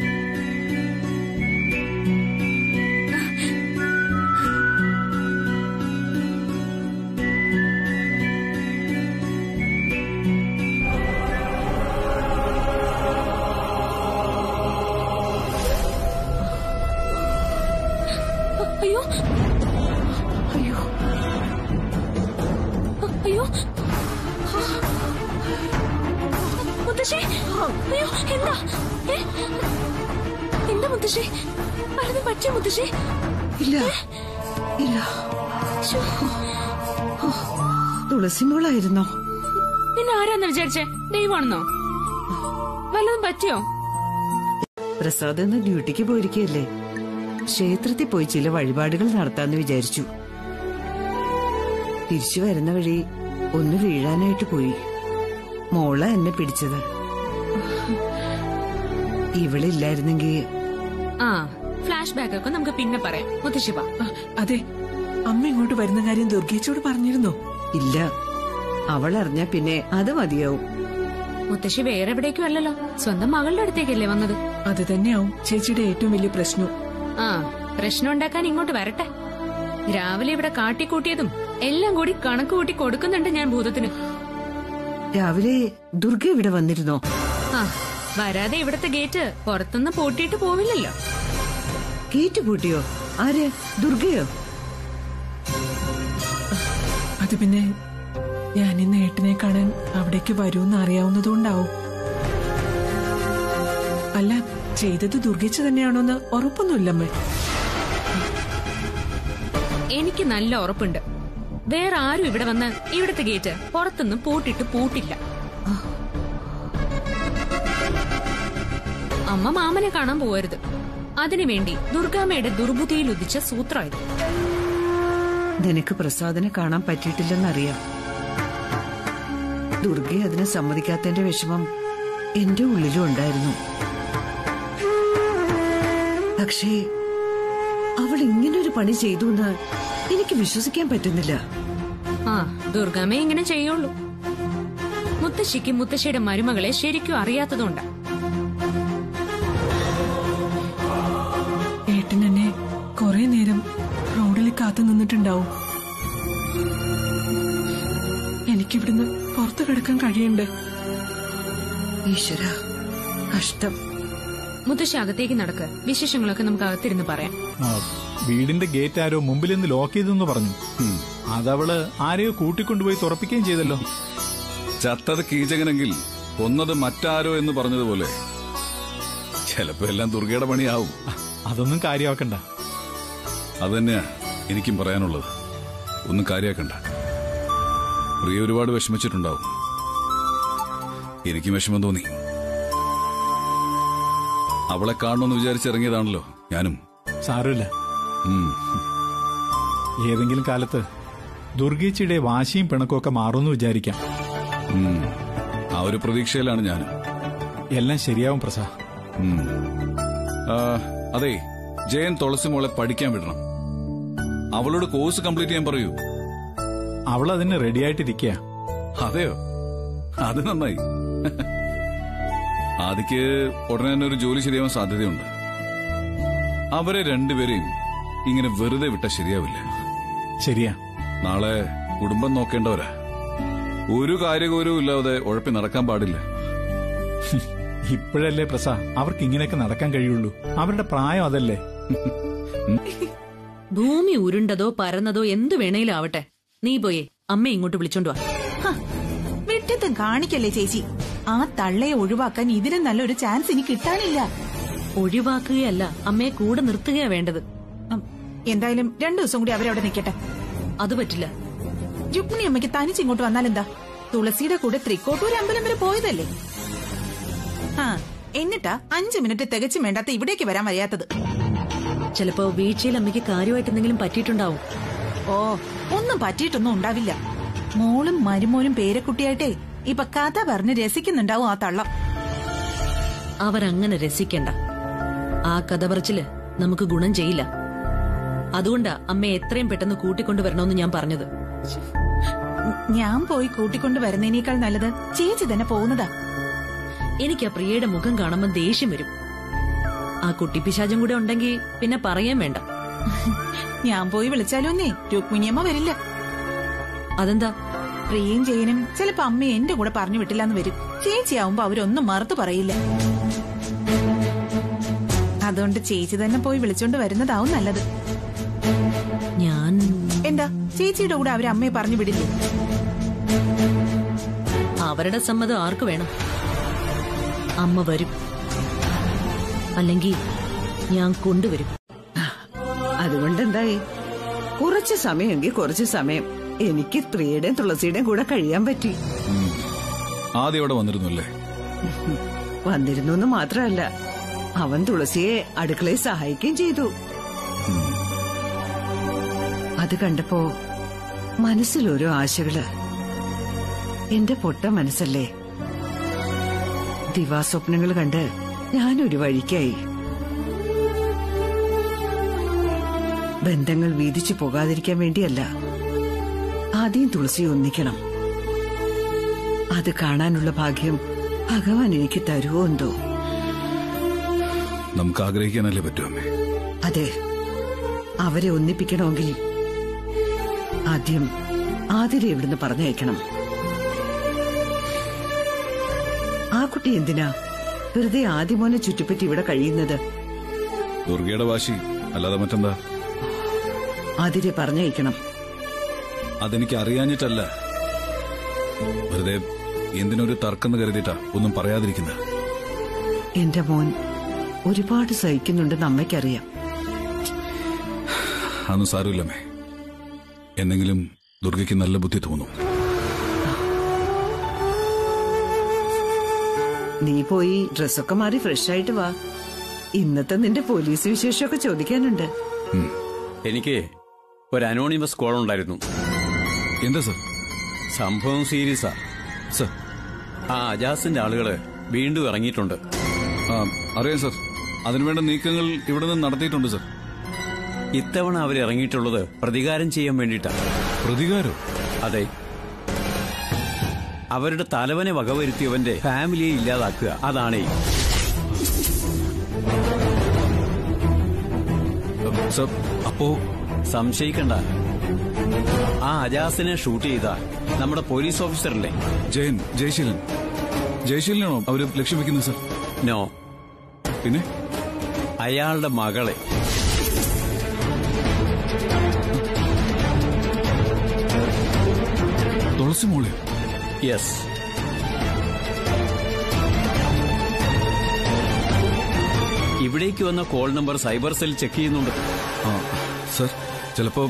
Speaker 10: തുളസിമോളായിരുന്നോ
Speaker 4: പിന്നെ ആരാന്ന് വിചാരിച്ചേ? ദൈവമാണെന്നോ? വല്ലതും പറ്റിയോ?
Speaker 10: പ്രസാദ് ഇന്ന് ഡ്യൂട്ടിക്ക് പോയിരിക്കല്ലേ ക്ഷേത്രത്തിൽ പോയി ചില വഴിപാടുകൾ നടത്താന്ന് വിചാരിച്ചു. തിരിച്ചു വരുന്ന വഴി ഒന്ന് വീഴാനായിട്ട് പോയി. മോള എന്നെ പിടിച്ചത്. ഇവളില്ലായിരുന്നെങ്കിൽ
Speaker 4: ആ ഫ്ലാഷ് ബാക്ക് ഒക്കെ നമുക്ക് പിന്നെ പറയാം. മുത്തശ്ശി
Speaker 8: അതെ. അമ്മ ഇങ്ങോട്ട് വരുന്ന കാര്യം ദുർഗേച്ചോട് പറഞ്ഞിരുന്നോ.
Speaker 10: ഇല്ല. അവൾ അറിഞ്ഞ പിന്നെ അത് മതിയാവും.
Speaker 4: മുത്തശ്ശി വേറെ എവിടേക്കും അല്ലല്ലോ. സ്വന്തം മകളുടെ അടുത്തേക്കല്ലേ വന്നത്?
Speaker 8: അത് തന്നെയാവും. ചേച്ചിയുടെ ഏറ്റവും വലിയ പ്രശ്നം.
Speaker 4: ആ പ്രശ്നം ഉണ്ടാക്കാൻ ഇങ്ങോട്ട് വരട്ടെ. രാവിലെ ഇവിടെ കാട്ടിക്കൂട്ടിയതും എല്ലാം കൂടി കണക്ക് കൂട്ടി കൊടുക്കുന്നുണ്ട് ഞാൻ ഭൂതത്തിന്.
Speaker 10: രാവിലെ ദുർഗ ഇവിടെ വന്നിരുന്നോ?
Speaker 4: ആ വരാതെ ഇവിടത്തെ ഗേറ്റ് പുറത്തുനിന്ന് പൂട്ടിയിട്ട് പോവില്ലല്ലോ.
Speaker 10: ഗേറ്റ് പൂട്ടിയോ? ആര്? ദുർഗയോ?
Speaker 8: അത് പിന്നെ ഞാൻ ഇന്ന് ഏട്ടനെ കാണാൻ അവിടേക്ക് വരുമെന്ന് അറിയാവുന്നതുകൊണ്ടാവും. അല്ല ചെയ്തത് ദുർഗിച്ച് തന്നെയാണോന്ന് ഉറപ്പൊന്നുമില്ലമ്മേ.
Speaker 4: എനിക്ക് നല്ല ഉറപ്പുണ്ട്. വേറെ ആരും ഇവിടെ വന്ന് ഇവിടത്തെ ഗേറ്റ് പുറത്തുനിന്ന് പൂട്ടിട്ട് പൂട്ടില്ല. അമ്മ മാമനെ കാണാൻ പോവരുത്. അതിനുവേണ്ടി ദുർഗാമ്മയുടെ ദുർബുദ്ധിയിൽ ഉദിച്ച സൂത്രമായത്
Speaker 10: നിനക്ക് പ്രസാദിനെ കാണാൻ പറ്റിയിട്ടില്ലെന്നറിയാം. ദുർഗെ അതിനെ സമ്മതിക്കാത്തതിന്റെ വിഷമം എന്റെ ഉള്ളിലും ഉണ്ടായിരുന്നു. പക്ഷേ അവൾ ഇങ്ങനെ ഒരു പണി ചെയ്തു എന്ന് എനിക്ക് വിശ്വസിക്കാൻ പറ്റുന്നില്ല.
Speaker 4: ആ ദുർഗമ്മ ഇങ്ങനെ ചെയ്യുള്ളൂ. മുത്തശ്ശിക്ക് മുത്തശ്ശിയുടെ മരുമകളെ ശരിക്കും അറിയാത്തതുകൊണ്ടാ.
Speaker 8: കാത്തു നിന്നിട്ടുണ്ടാവും. എനിക്കിവിടുന്ന് പുറത്തു കിടക്കാൻ കഴിയണ്ടേ.
Speaker 10: ഈശ്വര കഷ്ടം.
Speaker 4: മുത്തശ്ശി അകത്തേക്ക് നടക്ക്. വിശേഷങ്ങളൊക്കെ നമുക്ക് അകത്തിരുന്ന് പറയാം.
Speaker 9: വീടിന്റെ ഗേറ്റ് ആരോ മുമ്പിൽ നിന്ന് ലോക്ക് ചെയ്തെന്ന് പറഞ്ഞു. അതവൾ ആരെയോ കൂട്ടിക്കൊണ്ടുപോയി തുറപ്പിക്കുകയും ചെയ്തല്ലോ.
Speaker 6: ചത്തത് കീചകനെങ്കിൽ ഒന്നത് മറ്റാരോ എന്ന് പറഞ്ഞതുപോലെ ചിലപ്പോ എല്ലാം ദുർഗയുടെ പണിയാവും.
Speaker 9: അതൊന്നും കാര്യമാക്കണ്ട.
Speaker 6: അതന്നെയാ. എനിക്കും പറയാനുള്ളത്. ഒന്നും കാര്യാക്കണ്ട. പ്രിയ ഒരുപാട് വിഷമിച്ചിട്ടുണ്ടാവും. എനിക്കും വിഷമം തോന്നി. അവളെ കാണണമെന്ന് വിചാരിച്ചിറങ്ങിയതാണല്ലോ ഞാനും.
Speaker 9: സാരമില്ല. ഏതെങ്കിലും കാലത്ത് ദുർഗേച്ചിയുടെ വാശിയും പിണക്കമൊക്കെ മാറുമെന്ന് വിചാരിക്കാം.
Speaker 6: ആ ഒരു പ്രതീക്ഷയിലാണ് ഞാനും.
Speaker 9: എല്ലാം ശരിയാവും പ്രസാ
Speaker 6: അതെ ജയൻ തുളസി മോളെ പഠിക്കാൻ വിടണം. അവളോട് കോഴ്സ് കംപ്ലീറ്റ് ചെയ്യാൻ പറയൂ.
Speaker 9: അവൾ അതിന് റെഡി ആയിട്ടിരിക്കുക
Speaker 6: അതെയോ? അത് നന്നായി. ആദിക്ക് ഉടനെ തന്നെ ഒരു ജോലി ശരിയാവാൻ സാധ്യതയുണ്ട്. അവരെ രണ്ടുപേരെയും ഇങ്ങനെ വെറുതെ വിട്ട ശരിയാവില്ല.
Speaker 9: ശരിയാ.
Speaker 6: നാളെ കുടുംബം നോക്കേണ്ടവരാ. ഒരു കാര്യഗൗരവും ഇല്ലാതെ ഉഴപ്പി നടക്കാൻ പാടില്ല.
Speaker 9: ഇപ്പോഴല്ലേ പ്രസ അവർക്ക് ഇങ്ങനെയൊക്കെ നടക്കാൻ കഴിയുള്ളൂ. അവരുടെ പ്രായം അതല്ലേ.
Speaker 1: ഭൂമി ഉരുണ്ടതോ പരന്നതോ എന്ത് വേണേലും ആവട്ടെ നീ പോയേ അമ്മ ഇങ്ങോട്ട് വിളിച്ചോണ്ട് വാ.
Speaker 2: വിട്ടിത്തും കാണിക്കല്ലേ ചേച്ചി. ആ തള്ളയെ ഒഴിവാക്കാൻ ഇതിനും നല്ലൊരു ചാൻസ് ഇനി കിട്ടാനില്ല.
Speaker 1: ഒഴിവാക്കുകയല്ല അമ്മയെ കൂടെ നിർത്തുകയാ വേണ്ടത്.
Speaker 2: എന്തായാലും രണ്ടു ദിവസം കൂടി അവരവിടെ നിൽക്കട്ടെ.
Speaker 1: അത് പറ്റില്ല.
Speaker 2: രുക്മിണി അമ്മയ്ക്ക് തനിച്ച് ഇങ്ങോട്ട് വന്നാലെന്താ? തുളസിയുടെ കൂടെ തൃക്കോട്ടൂർ അമ്പലം വരെ പോയതല്ലേ? ആ എന്നിട്ടാ അഞ്ചു മിനിറ്റ് തികച്ചും വേണ്ടാത്ത ഇവിടേക്ക് വരാൻ വയ്യാത്തത്.
Speaker 1: ചിലപ്പോ വീഴ്ചയിൽ അമ്മയ്ക്ക് കാര്യമായിട്ട് എന്തെങ്കിലും പറ്റിയിട്ടുണ്ടാവും.
Speaker 2: ഓ ഒന്നും പറ്റിയിട്ടൊന്നും ഉണ്ടാവില്ല. മോളും മരുമോനും പേരക്കുട്ടിയായിട്ടേ ഇപ്പൊ കഥ പറഞ്ഞ് രസിക്കുന്നുണ്ടാവും ആ തള്ളം.
Speaker 1: അവരങ്ങനെ രസിക്കണ്ട. ആ കഥ പറച്ചിൽ നമുക്ക് ഗുണം ചെയ്യില്ല. അതുകൊണ്ടാ അമ്മയെ എത്രയും പെട്ടെന്ന് കൂട്ടിക്കൊണ്ടുവരണമെന്ന് ഞാൻ പറഞ്ഞത്.
Speaker 2: ഞാൻ പോയി കൂട്ടിക്കൊണ്ടു വരുന്നതിനേക്കാൾ നല്ലത് ചേച്ചി തന്നെ പോകുന്നതാ.
Speaker 1: എനിക്ക് ആ പ്രിയയുടെ മുഖം കാണുമ്പോൾ ദേഷ്യം വരും. ആ കുട്ടിപ്പിശാചും കൂടെ ഉണ്ടെങ്കിൽ പിന്നെ പറയാൻ വേണ്ട.
Speaker 2: ഞാൻ പോയി വിളിച്ചാലോന്നേ രുക്മിണിയമ്മ വരില്ല.
Speaker 1: അതെന്താ?
Speaker 2: പ്രിയയും ജയനും ചിലപ്പോ അമ്മ എന്റെ കൂടെ പറഞ്ഞു വിട്ടില്ലാന്ന് വരും. ചേച്ചിയാവുമ്പോ അവരൊന്നും മറുത്തു പറയില്ല. അതുകൊണ്ട് ചേച്ചി തന്നെ പോയി വിളിച്ചോണ്ട് വരുന്നതാവും നല്ലത്.
Speaker 1: ഞാൻ
Speaker 2: എന്താ? ചേച്ചിയുടെ കൂടെ അവരെ അമ്മയെ പറഞ്ഞു വിടില്ലേ?
Speaker 1: അവരുടെ സമ്മതം ആർക്ക് വേണം? അമ്മ വരും. അല്ലെങ്കിൽ ഞാൻ കൊണ്ടുവരും.
Speaker 10: അതുകൊണ്ട് എന്തായി കുറച്ച് സമയമെങ്കിൽ കുറച്ച് സമയം. എനിക്ക് പ്രിയയുടെയും തുളസിയുടെയും കൂടെ കഴിയാൻ പറ്റി.
Speaker 6: ആദ്യം ഇവിടെ വന്നിരുന്നല്ലേ?
Speaker 10: വന്നിരുന്നു എന്ന് മാത്രമല്ല അവൻ തുളസിയെ അടുക്കളയിൽ സഹായിക്കുകയും ചെയ്തു. അത് കണ്ടപ്പോ മനസ്സിലോരോ ആശകൾ. എന്റെ പൊട്ട മനസ്സല്ലേ? ദിവാസ്വപ്നങ്ങൾ കണ്ട് ഞാനൊരു വഴിക്കായി. ബന്ധങ്ങൾ വീതിച്ചു പോകാതിരിക്കാൻ വേണ്ടിയല്ല. ആദ്യം തുളസി ഒന്നിക്കണം. അത് കാണാനുള്ള ഭാഗ്യം ഭഗവാൻ എനിക്ക് തരുമോ എന്തോ?
Speaker 6: നമുക്ക് ആഗ്രഹിക്കാനല്ലേ പറ്റൂ അമ്മേ.
Speaker 10: അതെ. അവരെ ഒന്നിപ്പിക്കണമെങ്കിൽ ആദ്യം ആതിരെ ഇവിടുന്ന് പറഞ്ഞയക്കണം. ആ കുട്ടി എന്തിനാ വെറുതെ ആദ്യമോനെ ചുറ്റിപ്പറ്റി ഇവിടെ കഴിയുന്നത്?
Speaker 6: ദുർഗയുടെ വാശി അല്ലാതെ മറ്റെന്താ?
Speaker 10: അതിരെ പറഞ്ഞയക്കണം.
Speaker 6: അതെനിക്ക് അറിയാഞ്ഞിട്ടല്ല വെറുതെ എന്തിനൊരു തർക്കം എന്ന് കരുതിയിട്ടാ ഒന്നും പറയാതിരിക്കുന്ന
Speaker 10: എന്റെ മോൻ ഒരുപാട് സഹിക്കുന്നുണ്ട് അമ്മയ്ക്കറിയാം.
Speaker 6: അതൊന്നും സാരമില്ലമ്മേ. എന്നെങ്കിലും ദുർഗയ്ക്ക് നല്ല ബുദ്ധി തോന്നും.
Speaker 10: നീ പോയി ഡ്രസ്സൊക്കെ മാറി ഫ്രഷ് ആയിട്ട് വാ. ഇന്നത്തെ നിന്റെ പോലീസ് വിശേഷമൊക്കെ ചോദിക്കാനുണ്ട്.
Speaker 11: എനിക്ക് ഒരു അനോണിമസ് കോൾ ഉണ്ടായിരുന്നു.
Speaker 6: എന്താ സർ?
Speaker 11: സംഭവം സീരിയസാ.
Speaker 6: സർ.
Speaker 11: ആ അജാസിന്റെ ആളുകൾ വീണ്ടും ഇറങ്ങിയിട്ടുണ്ട്.
Speaker 6: അറിയാം സർ. അതിനുവേണ്ട നീക്കങ്ങൾ ഇവിടെ നിന്ന് നടത്തിയിട്ടുണ്ട് സർ.
Speaker 11: ഇത്തവണ അവർ ഇറങ്ങിയിട്ടുള്ളത് പ്രതികാരം ചെയ്യാൻ വേണ്ടിയിട്ടാണ്
Speaker 6: പ്രതികാരം?
Speaker 11: അതെ. അവരുടെ തലവനെ വകവരുത്തിയവന്റെ ഫാമിലിയെ ഇല്ലാതാക്കുക. അതാണ്.
Speaker 6: അപ്പോ
Speaker 11: സംശയിക്കണ്ട. ആ അജാസിനെ ഷൂട്ട് ചെയ്ത. നമ്മുടെ പോലീസ് ഓഫീസറല്ലേ?
Speaker 6: ജയൻ ജയശീലൻ. ജയശീലനാണോ അവർ ലക്ഷ്യം വെക്കുന്നത് സർ?
Speaker 11: നോ.
Speaker 6: പിന്നെ?
Speaker 11: അയാളുടെ മകളെ.
Speaker 6: തുളസി മോളെ
Speaker 11: യെസ് ഇവിടേക്ക് വന്ന call number cyber cell check ചെയ്യുന്നുണ്ട്.
Speaker 6: ആ സർ ചിലപ്പോ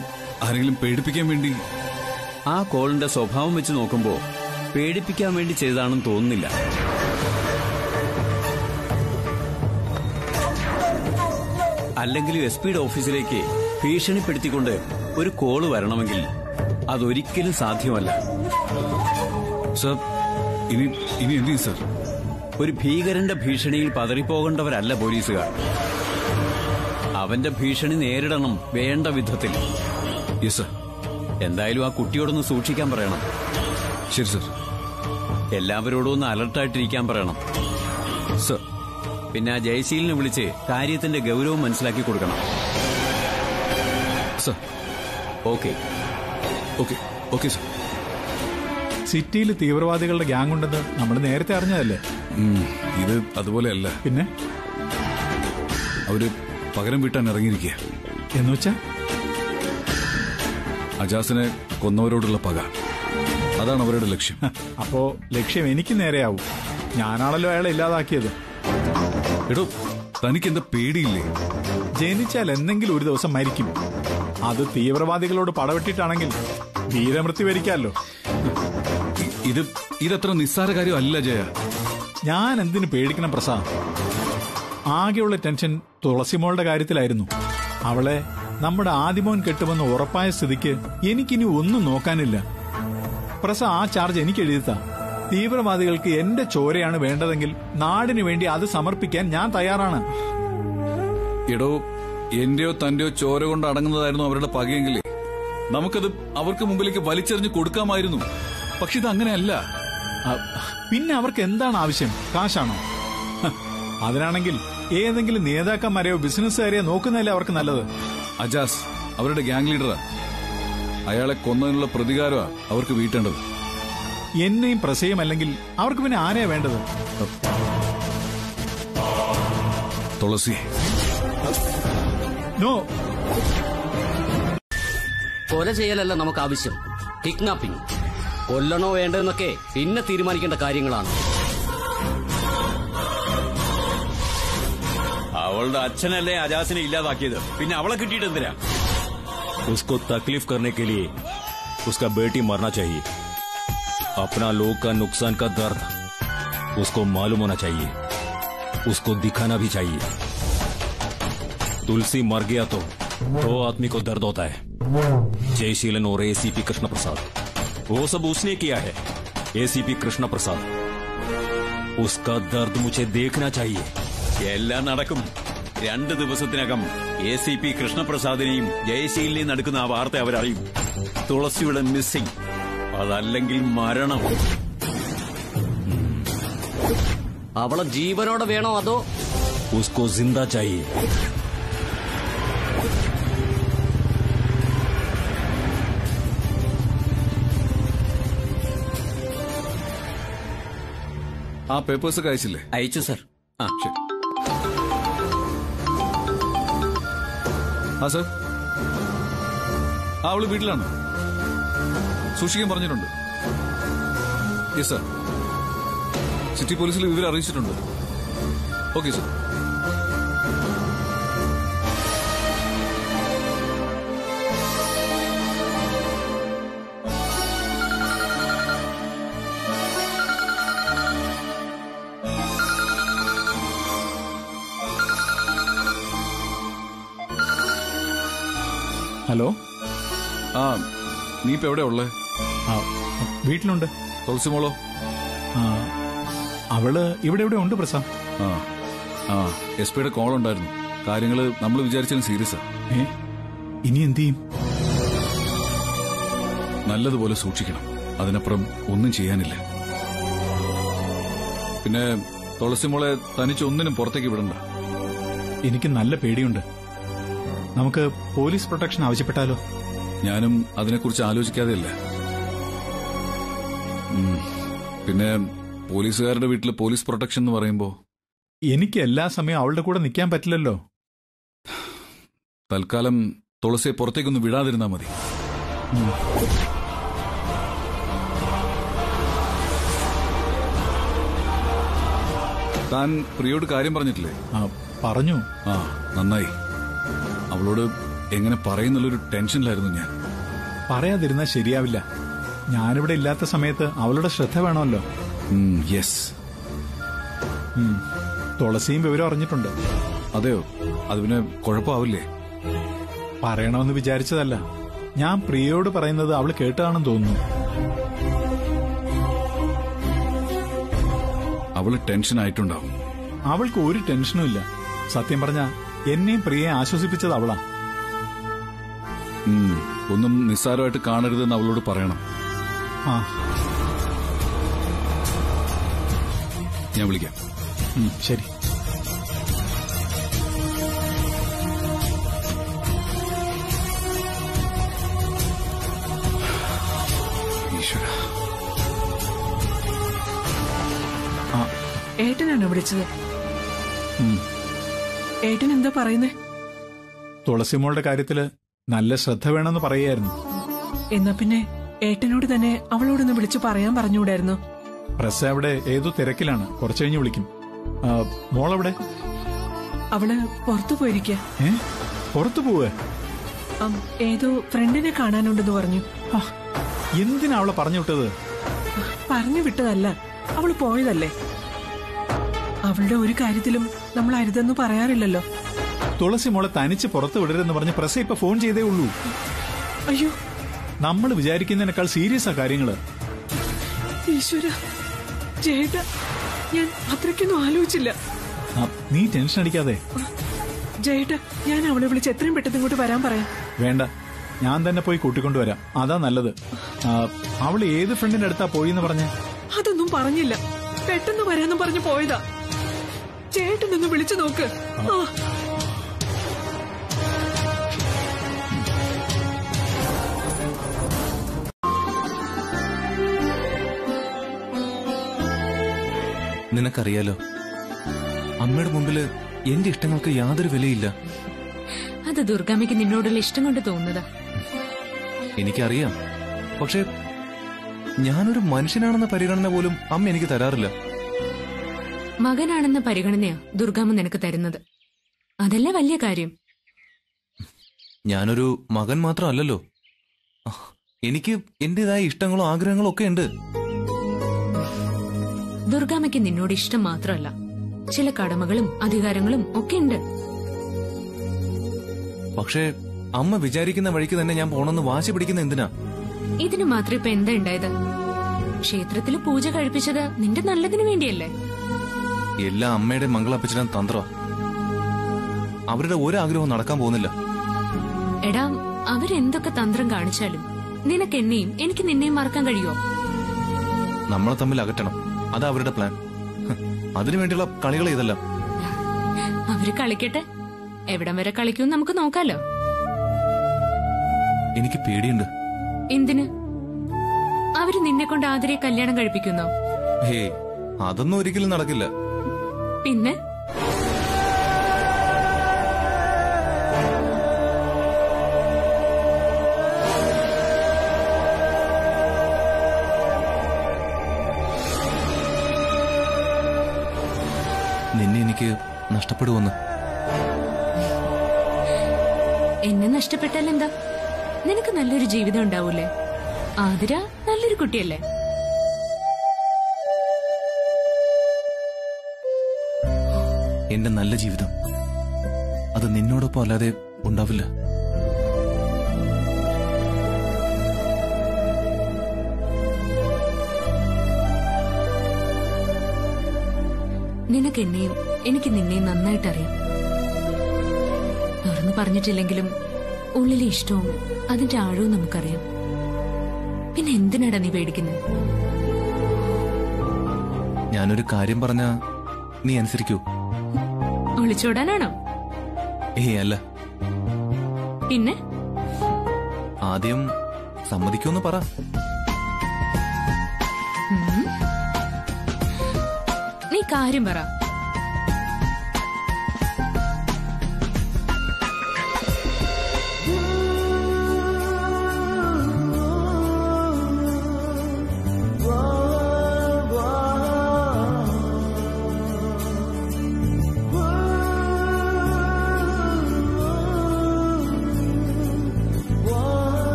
Speaker 6: ആരെങ്കിലും പേടിപ്പിക്കാൻ വേണ്ടി
Speaker 11: ആ കോളിന്റെ സ്വഭാവം വെച്ച് നോക്കുമ്പോ പേടിപ്പിക്കാൻ വേണ്ടി ചെയ്തതാണെന്ന് തോന്നുന്നില്ല. അല്ലെങ്കിലും എസ് പിയുടെ ഓഫീസിലേക്ക് ഭീഷണിപ്പെടുത്തിക്കൊണ്ട് ഒരു കോൾ വരണമെങ്കിൽ അതൊരിക്കലും സാധ്യമല്ല.
Speaker 6: സർ. ഇനി ഇനി എന്ത് ചെയ്യും സർ?
Speaker 11: ഒരു ഭീകരന്റെ ഭീഷണിയിൽ പതറിപ്പോകേണ്ടവരല്ല പോലീസുകാർ. അവന്റെ ഭീഷണി നേരിടണം വേണ്ട വിധത്തിൽ.
Speaker 6: യെസ് സർ
Speaker 11: എന്തായാലും ആ കുട്ടിയോടൊന്ന് സൂക്ഷിക്കാൻ പറയണം.
Speaker 6: ശരി സർ.
Speaker 11: എല്ലാവരോടും ഒന്ന് അലർട്ടായിട്ടിരിക്കാൻ പറയണം.
Speaker 6: സർ.
Speaker 11: പിന്നെ ആ ജയശീലിനെ വിളിച്ച് കാര്യത്തിന്റെ ഗൗരവം മനസ്സിലാക്കി കൊടുക്കണം.
Speaker 6: Sir.
Speaker 11: Okay.
Speaker 6: Okay. Okay sir.
Speaker 9: സിറ്റിയിൽ തീവ്രവാദികളുടെ ഗ്യാങ് ഉണ്ടെന്ന് നമ്മൾ നേരത്തെ അറിഞ്ഞതല്ലേ?
Speaker 6: ഇത് അതുപോലെയല്ല.
Speaker 9: പിന്നെ?
Speaker 6: അവർ പകരം വീട്ടാൻ ഇറങ്ങിയിരിക്കുക
Speaker 9: എന്നുവെച്ചാ
Speaker 6: അജാസിനെ കൊന്നവരോടുള്ള പക. അതാണ് അവരുടെ ലക്ഷ്യം.
Speaker 9: അപ്പോ ലക്ഷ്യം എനിക്ക് നേരെയാവും. ഞാനാണല്ലോ അയാളെ ഇല്ലാതാക്കിയത്.
Speaker 6: എടോ തനിക്ക് എന്താ പേടിയില്ലേ?
Speaker 9: ജനിച്ചാൽ എന്തെങ്കിലും ഒരു ദിവസം മരിക്കും. അത് തീവ്രവാദികളോട് പടവെട്ടിട്ടാണെങ്കിൽ വീരമൃത്യു വരിക്കാമല്ലോ
Speaker 6: ഇത് ഇതത്ര നിസ്സാര കാര്യമല്ല ജയ.
Speaker 9: ഞാൻ എന്തിനു പേടിക്കണം പ്രസാദ്? ആകെയുള്ള ടെൻഷൻ തുളസിമോളുടെ കാര്യത്തിലായിരുന്നു. അവളെ നമ്മുടെ ആദിമോൻ കെട്ടുമെന്ന് ഉറപ്പായ സ്ഥിതിക്ക് എനിക്കിനി ഒന്നും നോക്കാനില്ല. പ്രസ ആ ചാർജ് എനിക്ക് എഴുതിത്താ തീവ്രവാദികൾക്ക് എന്റെ ചോരയാണ് വേണ്ടതെങ്കിൽ നാടിനു വേണ്ടി അത് സമർപ്പിക്കാൻ ഞാൻ തയ്യാറാണ്.
Speaker 6: എടോ എന്റെയോ തന്റെയോ ചോര കൊണ്ട് അടങ്ങുന്നതായിരുന്നു അവരുടെ പകയെങ്കിലേ. നമുക്കത് അവർക്ക് മുമ്പിലേക്ക് വലിച്ചെറിഞ്ഞ് കൊടുക്കാമായിരുന്നു. പക്ഷെ ഇത് അങ്ങനെയല്ല.
Speaker 9: അ- പിന്നെ അവർക്ക് എന്താണ് ആവശ്യം? കാശാണോ? അതിനാണെങ്കിൽ ഏതെങ്കിലും നേതാക്കന്മാരെയോ ബിസിനസ്സുകാരെയോ നോക്കുന്നതല്ലേ അവർക്ക് നല്ലത്.
Speaker 6: അജാസ് അവരുടെ ഗ്യാങ് ലീഡറാ. അയാളെ കൊന്നതിനുള്ള പ്രതികാരമാ അവർക്ക് വീട്ടേണ്ടത്.
Speaker 9: എന്നെയും പ്രസയും അല്ലെങ്കിൽ അവർക്ക് പിന്നെ ആരെയാ വേണ്ടത്?
Speaker 6: തുളസി.
Speaker 9: നോ.
Speaker 12: കൊല ചെയ്യലല്ല നമുക്ക് ആവശ്യം. കിഡ്നാപ്പിംഗ്. കൊല്ലണോ വേണ്ടെന്നൊക്കെ പിന്നെ തീരുമാനിക്കേണ്ട കാര്യങ്ങളാണ്
Speaker 11: അവളുടെ അച്ഛനല്ലേ അജാസിനെ ഇല്ലാതാക്കിയത് പിന്നെ അവളെ കിട്ടിയിട്ട് എന്തിനാ
Speaker 13: उसको तकलीफ करने के लिए उसका बेटी मरना चाहिए अपना लोग का नुकसान का दर्द उसको मालूम होना चाहिए उसको दिखाना भी चाहिए तुलसी मर गया तो दो आदमी को दर्द होता है जयशीलन और एसीपी कृष्ण प्रसाद वो सब उसने किया है एसीपी कृष्ण प्रसाद उसका दर्द मुझे देखना चाहिए
Speaker 11: എല്ലാം നടക്കും രണ്ട് ദിവസത്തിനകം എ സി പി കൃഷ്ണപ്രസാദിനെയും ജയശീലിനെയും നടക്കുന്ന ആ വാർത്ത അവരറിയും തുളസിയുടെ മിസ്സിംഗ് അതല്ലെങ്കിൽ മരണം
Speaker 12: അവളെ ജീവനോടെ വേണോ അതോ
Speaker 13: उसको जिंदा चाहिए
Speaker 6: ആ പേപ്പേഴ്സ് ഒക്കെ അയച്ചില്ലേ?
Speaker 11: അയച്ചു സർ ആ
Speaker 6: ശരി. ആ സർ ആ അവൾ വീട്ടിലാണ്. സൂക്ഷിക്കാൻ പറഞ്ഞിട്ടുണ്ട്. യെസ് സർ സിറ്റി പോലീസിൽ വിവരം അറിയിച്ചിട്ടുണ്ട്. Okay sir
Speaker 9: hello?
Speaker 6: ആ നീ ഇപ്പൊ എവിടെ ഉള്ളേ?
Speaker 9: ആ വീട്ടിലുണ്ട്.
Speaker 6: തുളസി മോളോ
Speaker 9: ആ, അവൾ ഇവിടെ ഇവിടെ ഉണ്ട് പ്രസാദ്
Speaker 6: ആ ആ എസ് പിയുടെ കോൾ ഉണ്ടായിരുന്നു. കാര്യങ്ങൾ നമ്മൾ വിചാരിച്ചാലും സീരിയസ്.
Speaker 9: ഏ ഇനി എന്ത് ചെയ്യും?
Speaker 6: നല്ലതുപോലെ സൂക്ഷിക്കണം. അതിനപ്പുറം ഒന്നും ചെയ്യാനില്ല. പിന്നെ തുളസിമോളെ തനിച്ച് ഒന്നിനും പുറത്തേക്ക് വിടണ്ട.
Speaker 9: എനിക്ക് നല്ല പേടിയുണ്ട്. നമുക്ക് പോലീസ് പ്രൊട്ടക്ഷൻ ആവശ്യപ്പെട്ടാലോ?
Speaker 6: ഞാനും അതിനെക്കുറിച്ച് ആലോചിക്കാതെയല്ല. പിന്നെ പോലീസുകാരുടെ വീട്ടിൽ പോലീസ് പ്രൊട്ടക്ഷൻ എന്ന് പറയുമ്പോ?
Speaker 9: എനിക്ക് എല്ലാ സമയം അവളുടെ കൂടെ നിൽക്കാൻ പറ്റില്ലല്ലോ.
Speaker 6: തൽക്കാലം തുളസിയെ പുറത്തേക്കൊന്ന് വിടാതിരുന്നാ മതി. താൻ പ്രിയോട് കാര്യം പറഞ്ഞിട്ടില്ലേ?
Speaker 9: ആ, പറഞ്ഞു.
Speaker 6: ആ നന്നായി. അവളോട് എങ്ങനെ പറയുന്നുള്ളൊരു ടെൻഷനിലായിരുന്നു ഞാൻ.
Speaker 9: പറയാതിരുന്നാൽ ശരിയാവില്ല. ഞാനിവിടെ ഇല്ലാത്ത സമയത്ത് അവളുടെ ശ്രദ്ധ വേണമല്ലോ.
Speaker 6: യെസ്.
Speaker 9: തുളസിയും വിവരം അറിഞ്ഞിട്ടുണ്ട്.
Speaker 6: അതെയോ? അത് പിന്നെ കുഴപ്പമാവില്ലേ?
Speaker 9: പറയണമെന്ന് വിചാരിച്ചതല്ല. ഞാൻ പ്രിയയോട് പറയുന്നത് അവൾ കേട്ടാണെന്ന് തോന്നുന്നു.
Speaker 6: അവൾ ടെൻഷൻ ആയിട്ടുണ്ടാവും
Speaker 9: അവൾക്ക് ഒരു ടെൻഷനും ഇല്ല. സത്യം പറഞ്ഞ എന്നെയും പ്രിയയെ ആശ്വസിപ്പിച്ചത് അവളാ.
Speaker 6: ഉം. ഒന്നും നിസ്സാരമായിട്ട് കാണരുതെന്ന് അവളോട് പറയണം.
Speaker 9: ആ.
Speaker 6: ഞാൻ വിളിക്കാം.
Speaker 9: ഉം, ശരി.
Speaker 8: ഏട്ടനാണ് വിളിച്ചത്. ഏട്ടൻ എന്താ പറയുന്നേ?
Speaker 9: തുളസിമോളുടെ കാര്യത്തിൽ നല്ല ശ്രദ്ധ വേണമെന്ന് പറയായിരുന്നു
Speaker 8: എന്നാ പിന്നെ ഏട്ടനോട് തന്നെ അവളോടൊന്ന് വിളിച്ചു പറയാൻ പറഞ്ഞുകൂടായിരുന്നു?
Speaker 9: പ്രസ അവിടെ ഏതോ തിരക്കിലാണ്? കുറച്ചു കഴിഞ്ഞ് വിളിക്കും. മോളവിടെ?
Speaker 8: അവൾ പുറത്തു
Speaker 9: പോയിരിക്ക. പുറത്തു പോവേ?
Speaker 8: ഏതോ ഫ്രണ്ടിനെ കാണാനുണ്ടെന്ന് പറഞ്ഞു.
Speaker 9: എന്തിനാ അവളെ പറഞ്ഞു വിട്ടത്?
Speaker 8: പറഞ്ഞു വിട്ടതല്ല. അവൾ പോയതല്ലേ? അവളുടെ ഒരു കാര്യത്തിലും നമ്മൾ അരുതെന്ന് പറയാറില്ലല്ലോ.
Speaker 9: തുളസി മോളെ തനിച്ച് പുറത്തു വിടരുതെന്ന് പറഞ്ഞ് പ്രസ ഇപ്പൊ ഫോൺ ചെയ്തേ ഉള്ളൂ.
Speaker 8: അയ്യോ.
Speaker 9: നമ്മൾ വിചാരിക്കുന്നതിനേക്കാൾ സീരിയസ് ആ കാര്യങ്ങൾ.
Speaker 8: ഈശ്വര ചേട്ട ഞാൻ അത്രയ്ക്കൊന്നും ആലോചിച്ചില്ല.
Speaker 9: ആ, നീ ടെൻഷൻ അടിക്കാതെ.
Speaker 8: ജയേട്ട ഞാൻ അവളെ വിളിച്ച് എത്രയും പെട്ടെന്ന് ഇങ്ങോട്ട് വരാൻ പറയാം.
Speaker 9: വേണ്ട ഞാൻ തന്നെ പോയി കൂട്ടിക്കൊണ്ടുവരാം അതാ നല്ലത്. ആ, അവൾ ഏത് ഫ്രണ്ടിന്റെ അടുത്താ പോയി എന്ന് പറഞ്ഞ?
Speaker 8: അതൊന്നും പറഞ്ഞില്ല. പെട്ടെന്ന് വരാന്നും പറഞ്ഞു പോയതാ. ചേട്ടനൊന്ന് വിളിച്ചു നോക്ക്.
Speaker 3: നിനക്കറിയാലോ അമ്മയുടെ മുമ്പിൽ എന്റെ ഇഷ്ടങ്ങൾക്ക് യാതൊരു വിലയില്ല.
Speaker 4: അത് ദുർഗാമ്മയ്ക്ക് നിന്നോടുള്ള ഇഷ്ടം കൊണ്ട് തോന്നുന്നതാ.
Speaker 3: എനിക്കറിയാം. പക്ഷെ ഞാനൊരു മനുഷ്യനാണെന്ന പരിഗണന പോലും അമ്മ എനിക്ക് തരാറില്ല.
Speaker 4: മകനാണെന്ന പരിഗണനയാ ദുർഗാമ്മ നിനക്ക് തരുന്നത്. അതല്ല വലിയ കാര്യം.
Speaker 3: ഞാനൊരു മകൻ മാത്രമല്ലല്ലോ. എനിക്ക് എന്റേതായ ഇഷ്ടങ്ങളും ആഗ്രഹങ്ങളും ഒക്കെ ഉണ്ട്.
Speaker 4: ദുർഗാമ്മയ്ക്ക് നിന്നോട് ഇഷ്ടം മാത്രമല്ല. ചില കടമകളും അധികാരങ്ങളും ഒക്കെ ഉണ്ട്.
Speaker 3: പക്ഷേ അമ്മ വിചാരിക്കുന്ന വഴിക്ക് തന്നെ ഞാൻ പോണെന്ന് വാശി പിടിക്കുന്ന എന്തിനാ?
Speaker 4: ഇതിന് മാത്രം ഇപ്പൊ എന്താ ഉണ്ടായത്? ക്ഷേത്രത്തിൽ പൂജ കഴിപ്പിച്ചത് നിന്റെ നല്ലതിനു വേണ്ടിയല്ലേ?
Speaker 3: എല്ലാ അമ്മയുടെ മംഗളപ്പച്ചനും തന്ത്ര അവരുടെ ഒരു ആഗ്രഹവും നടക്കാൻ പോകുന്നില്ല.
Speaker 4: എടാ അവരെന്തൊക്കെ തന്ത്രം കാണിച്ചാലും? നിനക്ക് എന്നെയും എനിക്ക് നിന്നെയും മറക്കാൻ കഴിയുമോ
Speaker 3: നമ്മളെ തമ്മിൽ അകറ്റണം. അതാ അവരുടെ പ്ലാൻ അതിനു വേണ്ടിയുള്ള കളികൾ ഇതെല്ലാം.
Speaker 4: അവർ കളിക്കട്ടെ. എവിടം വരെ കളിക്കും നമുക്ക് നോക്കാലോ.
Speaker 3: എനിക്ക് പേടിയുണ്ട്.
Speaker 4: എന്തിന്? അവർ നിന്നെ കൊണ്ട് ആതിരെ കല്യാണം കഴിപ്പിക്കുന്നോ?
Speaker 3: ഹേ അതൊന്നും ഒരിക്കലും നടക്കില്ല.
Speaker 4: പിന്നെ?
Speaker 3: നിന്നെ എനിക്ക് നഷ്ടപ്പെടുവെന്ന്
Speaker 4: എന്നെ നഷ്ടപ്പെട്ടാൽ എന്താ നിനക്ക് നല്ലൊരു ജീവിതം ഉണ്ടാവൂലേ? ആതിര നല്ലൊരു കുട്ടിയല്ലേ?
Speaker 3: എന്റെ നല്ല ജീവിതം. അത് നിന്നോടൊപ്പം അല്ലാതെ ഉണ്ടാവില്ല.
Speaker 4: നിനക്ക് എന്നെയും എനിക്ക് നിന്നെയും നന്നായിട്ട് അറിയാം തുറന്നു പറഞ്ഞിട്ടില്ലെങ്കിലും ഉള്ളിലെ ഇഷ്ടവും അതിന്റെ ആഴവും നമുക്കറിയാം. പിന്നെ എന്തിനാടാ നീ പേടിക്കുന്നത്
Speaker 3: ഞാനൊരു കാര്യം പറഞ്ഞ നീ അനുസരിക്കൂ.
Speaker 4: ഒളിച്ചോടാനാണോ
Speaker 3: ഏ അല്ല.
Speaker 4: പിന്നെ?
Speaker 3: ആദ്യം സമ്മതിക്കൂന്ന് പറ.
Speaker 4: നീ കാര്യം പറ.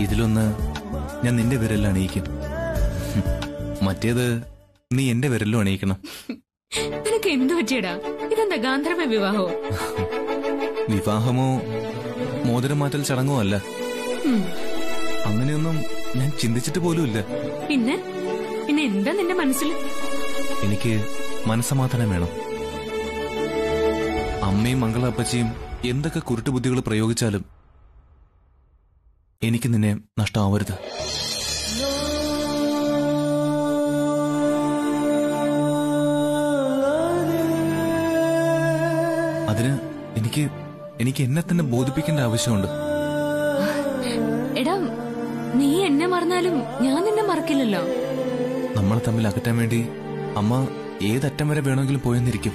Speaker 3: ഇതിലൊന്ന് ഞാൻ നിന്റെ വിരലിൽ അണിയിക്കും. മറ്റേത് നീ എന്റെ വിരലിലും അണിയിക്കണം.
Speaker 4: നിനക്ക് എന്തു പറ്റിയടാ? ഇതെന്താ ഗാന്ധർവ വിവാഹോ
Speaker 3: വിവാഹമോ മോതിരം മാറ്റൽ ചടങ്ങോ അല്ല. അങ്ങനെയൊന്നും ഞാൻ ചിന്തിച്ചിട്ട് പോലുമില്ല
Speaker 4: പിന്നെ? പിന്നെ എന്താ നിന്റെ മനസ്സിൽ?
Speaker 3: എനിക്ക് മനസ്സമാധാനം വേണം. അമ്മയും മംഗളപ്പച്ചയും എന്തൊക്കെ കുരുട്ടുബുദ്ധികൾ പ്രയോഗിച്ചാലും എനിക്ക് നിന്നെ നഷ്ടമാവരുത് അതിന് എനിക്ക് എനിക്ക് എന്നെ തന്നെ ബോധിപ്പിക്കേണ്ട ആവശ്യമുണ്ട്.
Speaker 4: എടാ നീ എന്നെ മറന്നാലും ഞാൻ നിന്നെ മറക്കില്ലല്ലോ.
Speaker 3: നമ്മളെ തമ്മിൽ അകറ്റാൻ വേണ്ടി അമ്മ ഏതറ്റം വരെ വേണമെങ്കിലും പോയെന്നിരിക്കും.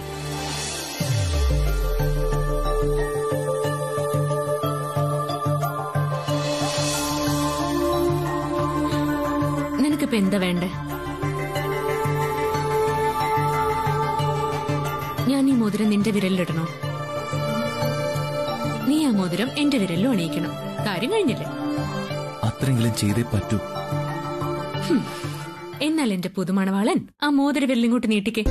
Speaker 4: നിനക്കിപ്പോ എന്താ വേണ്ടേ? ഞാൻ ഈ മോതിരം നിന്റെ വിരലിലിടണോ. നീ ആ മോതിരം എന്റെ വിരലിലും അണിയിക്കണം. കാര്യം കഴിഞ്ഞില്ലേ?
Speaker 3: അത്രയെങ്കിലും ചെയ്തേ പറ്റൂ.
Speaker 4: എന്നാൽ എന്റെ പുതുമണവാളൻ ആ മോതിര വിരലിങ്ങോട്ട് നീട്ടിക്കേ.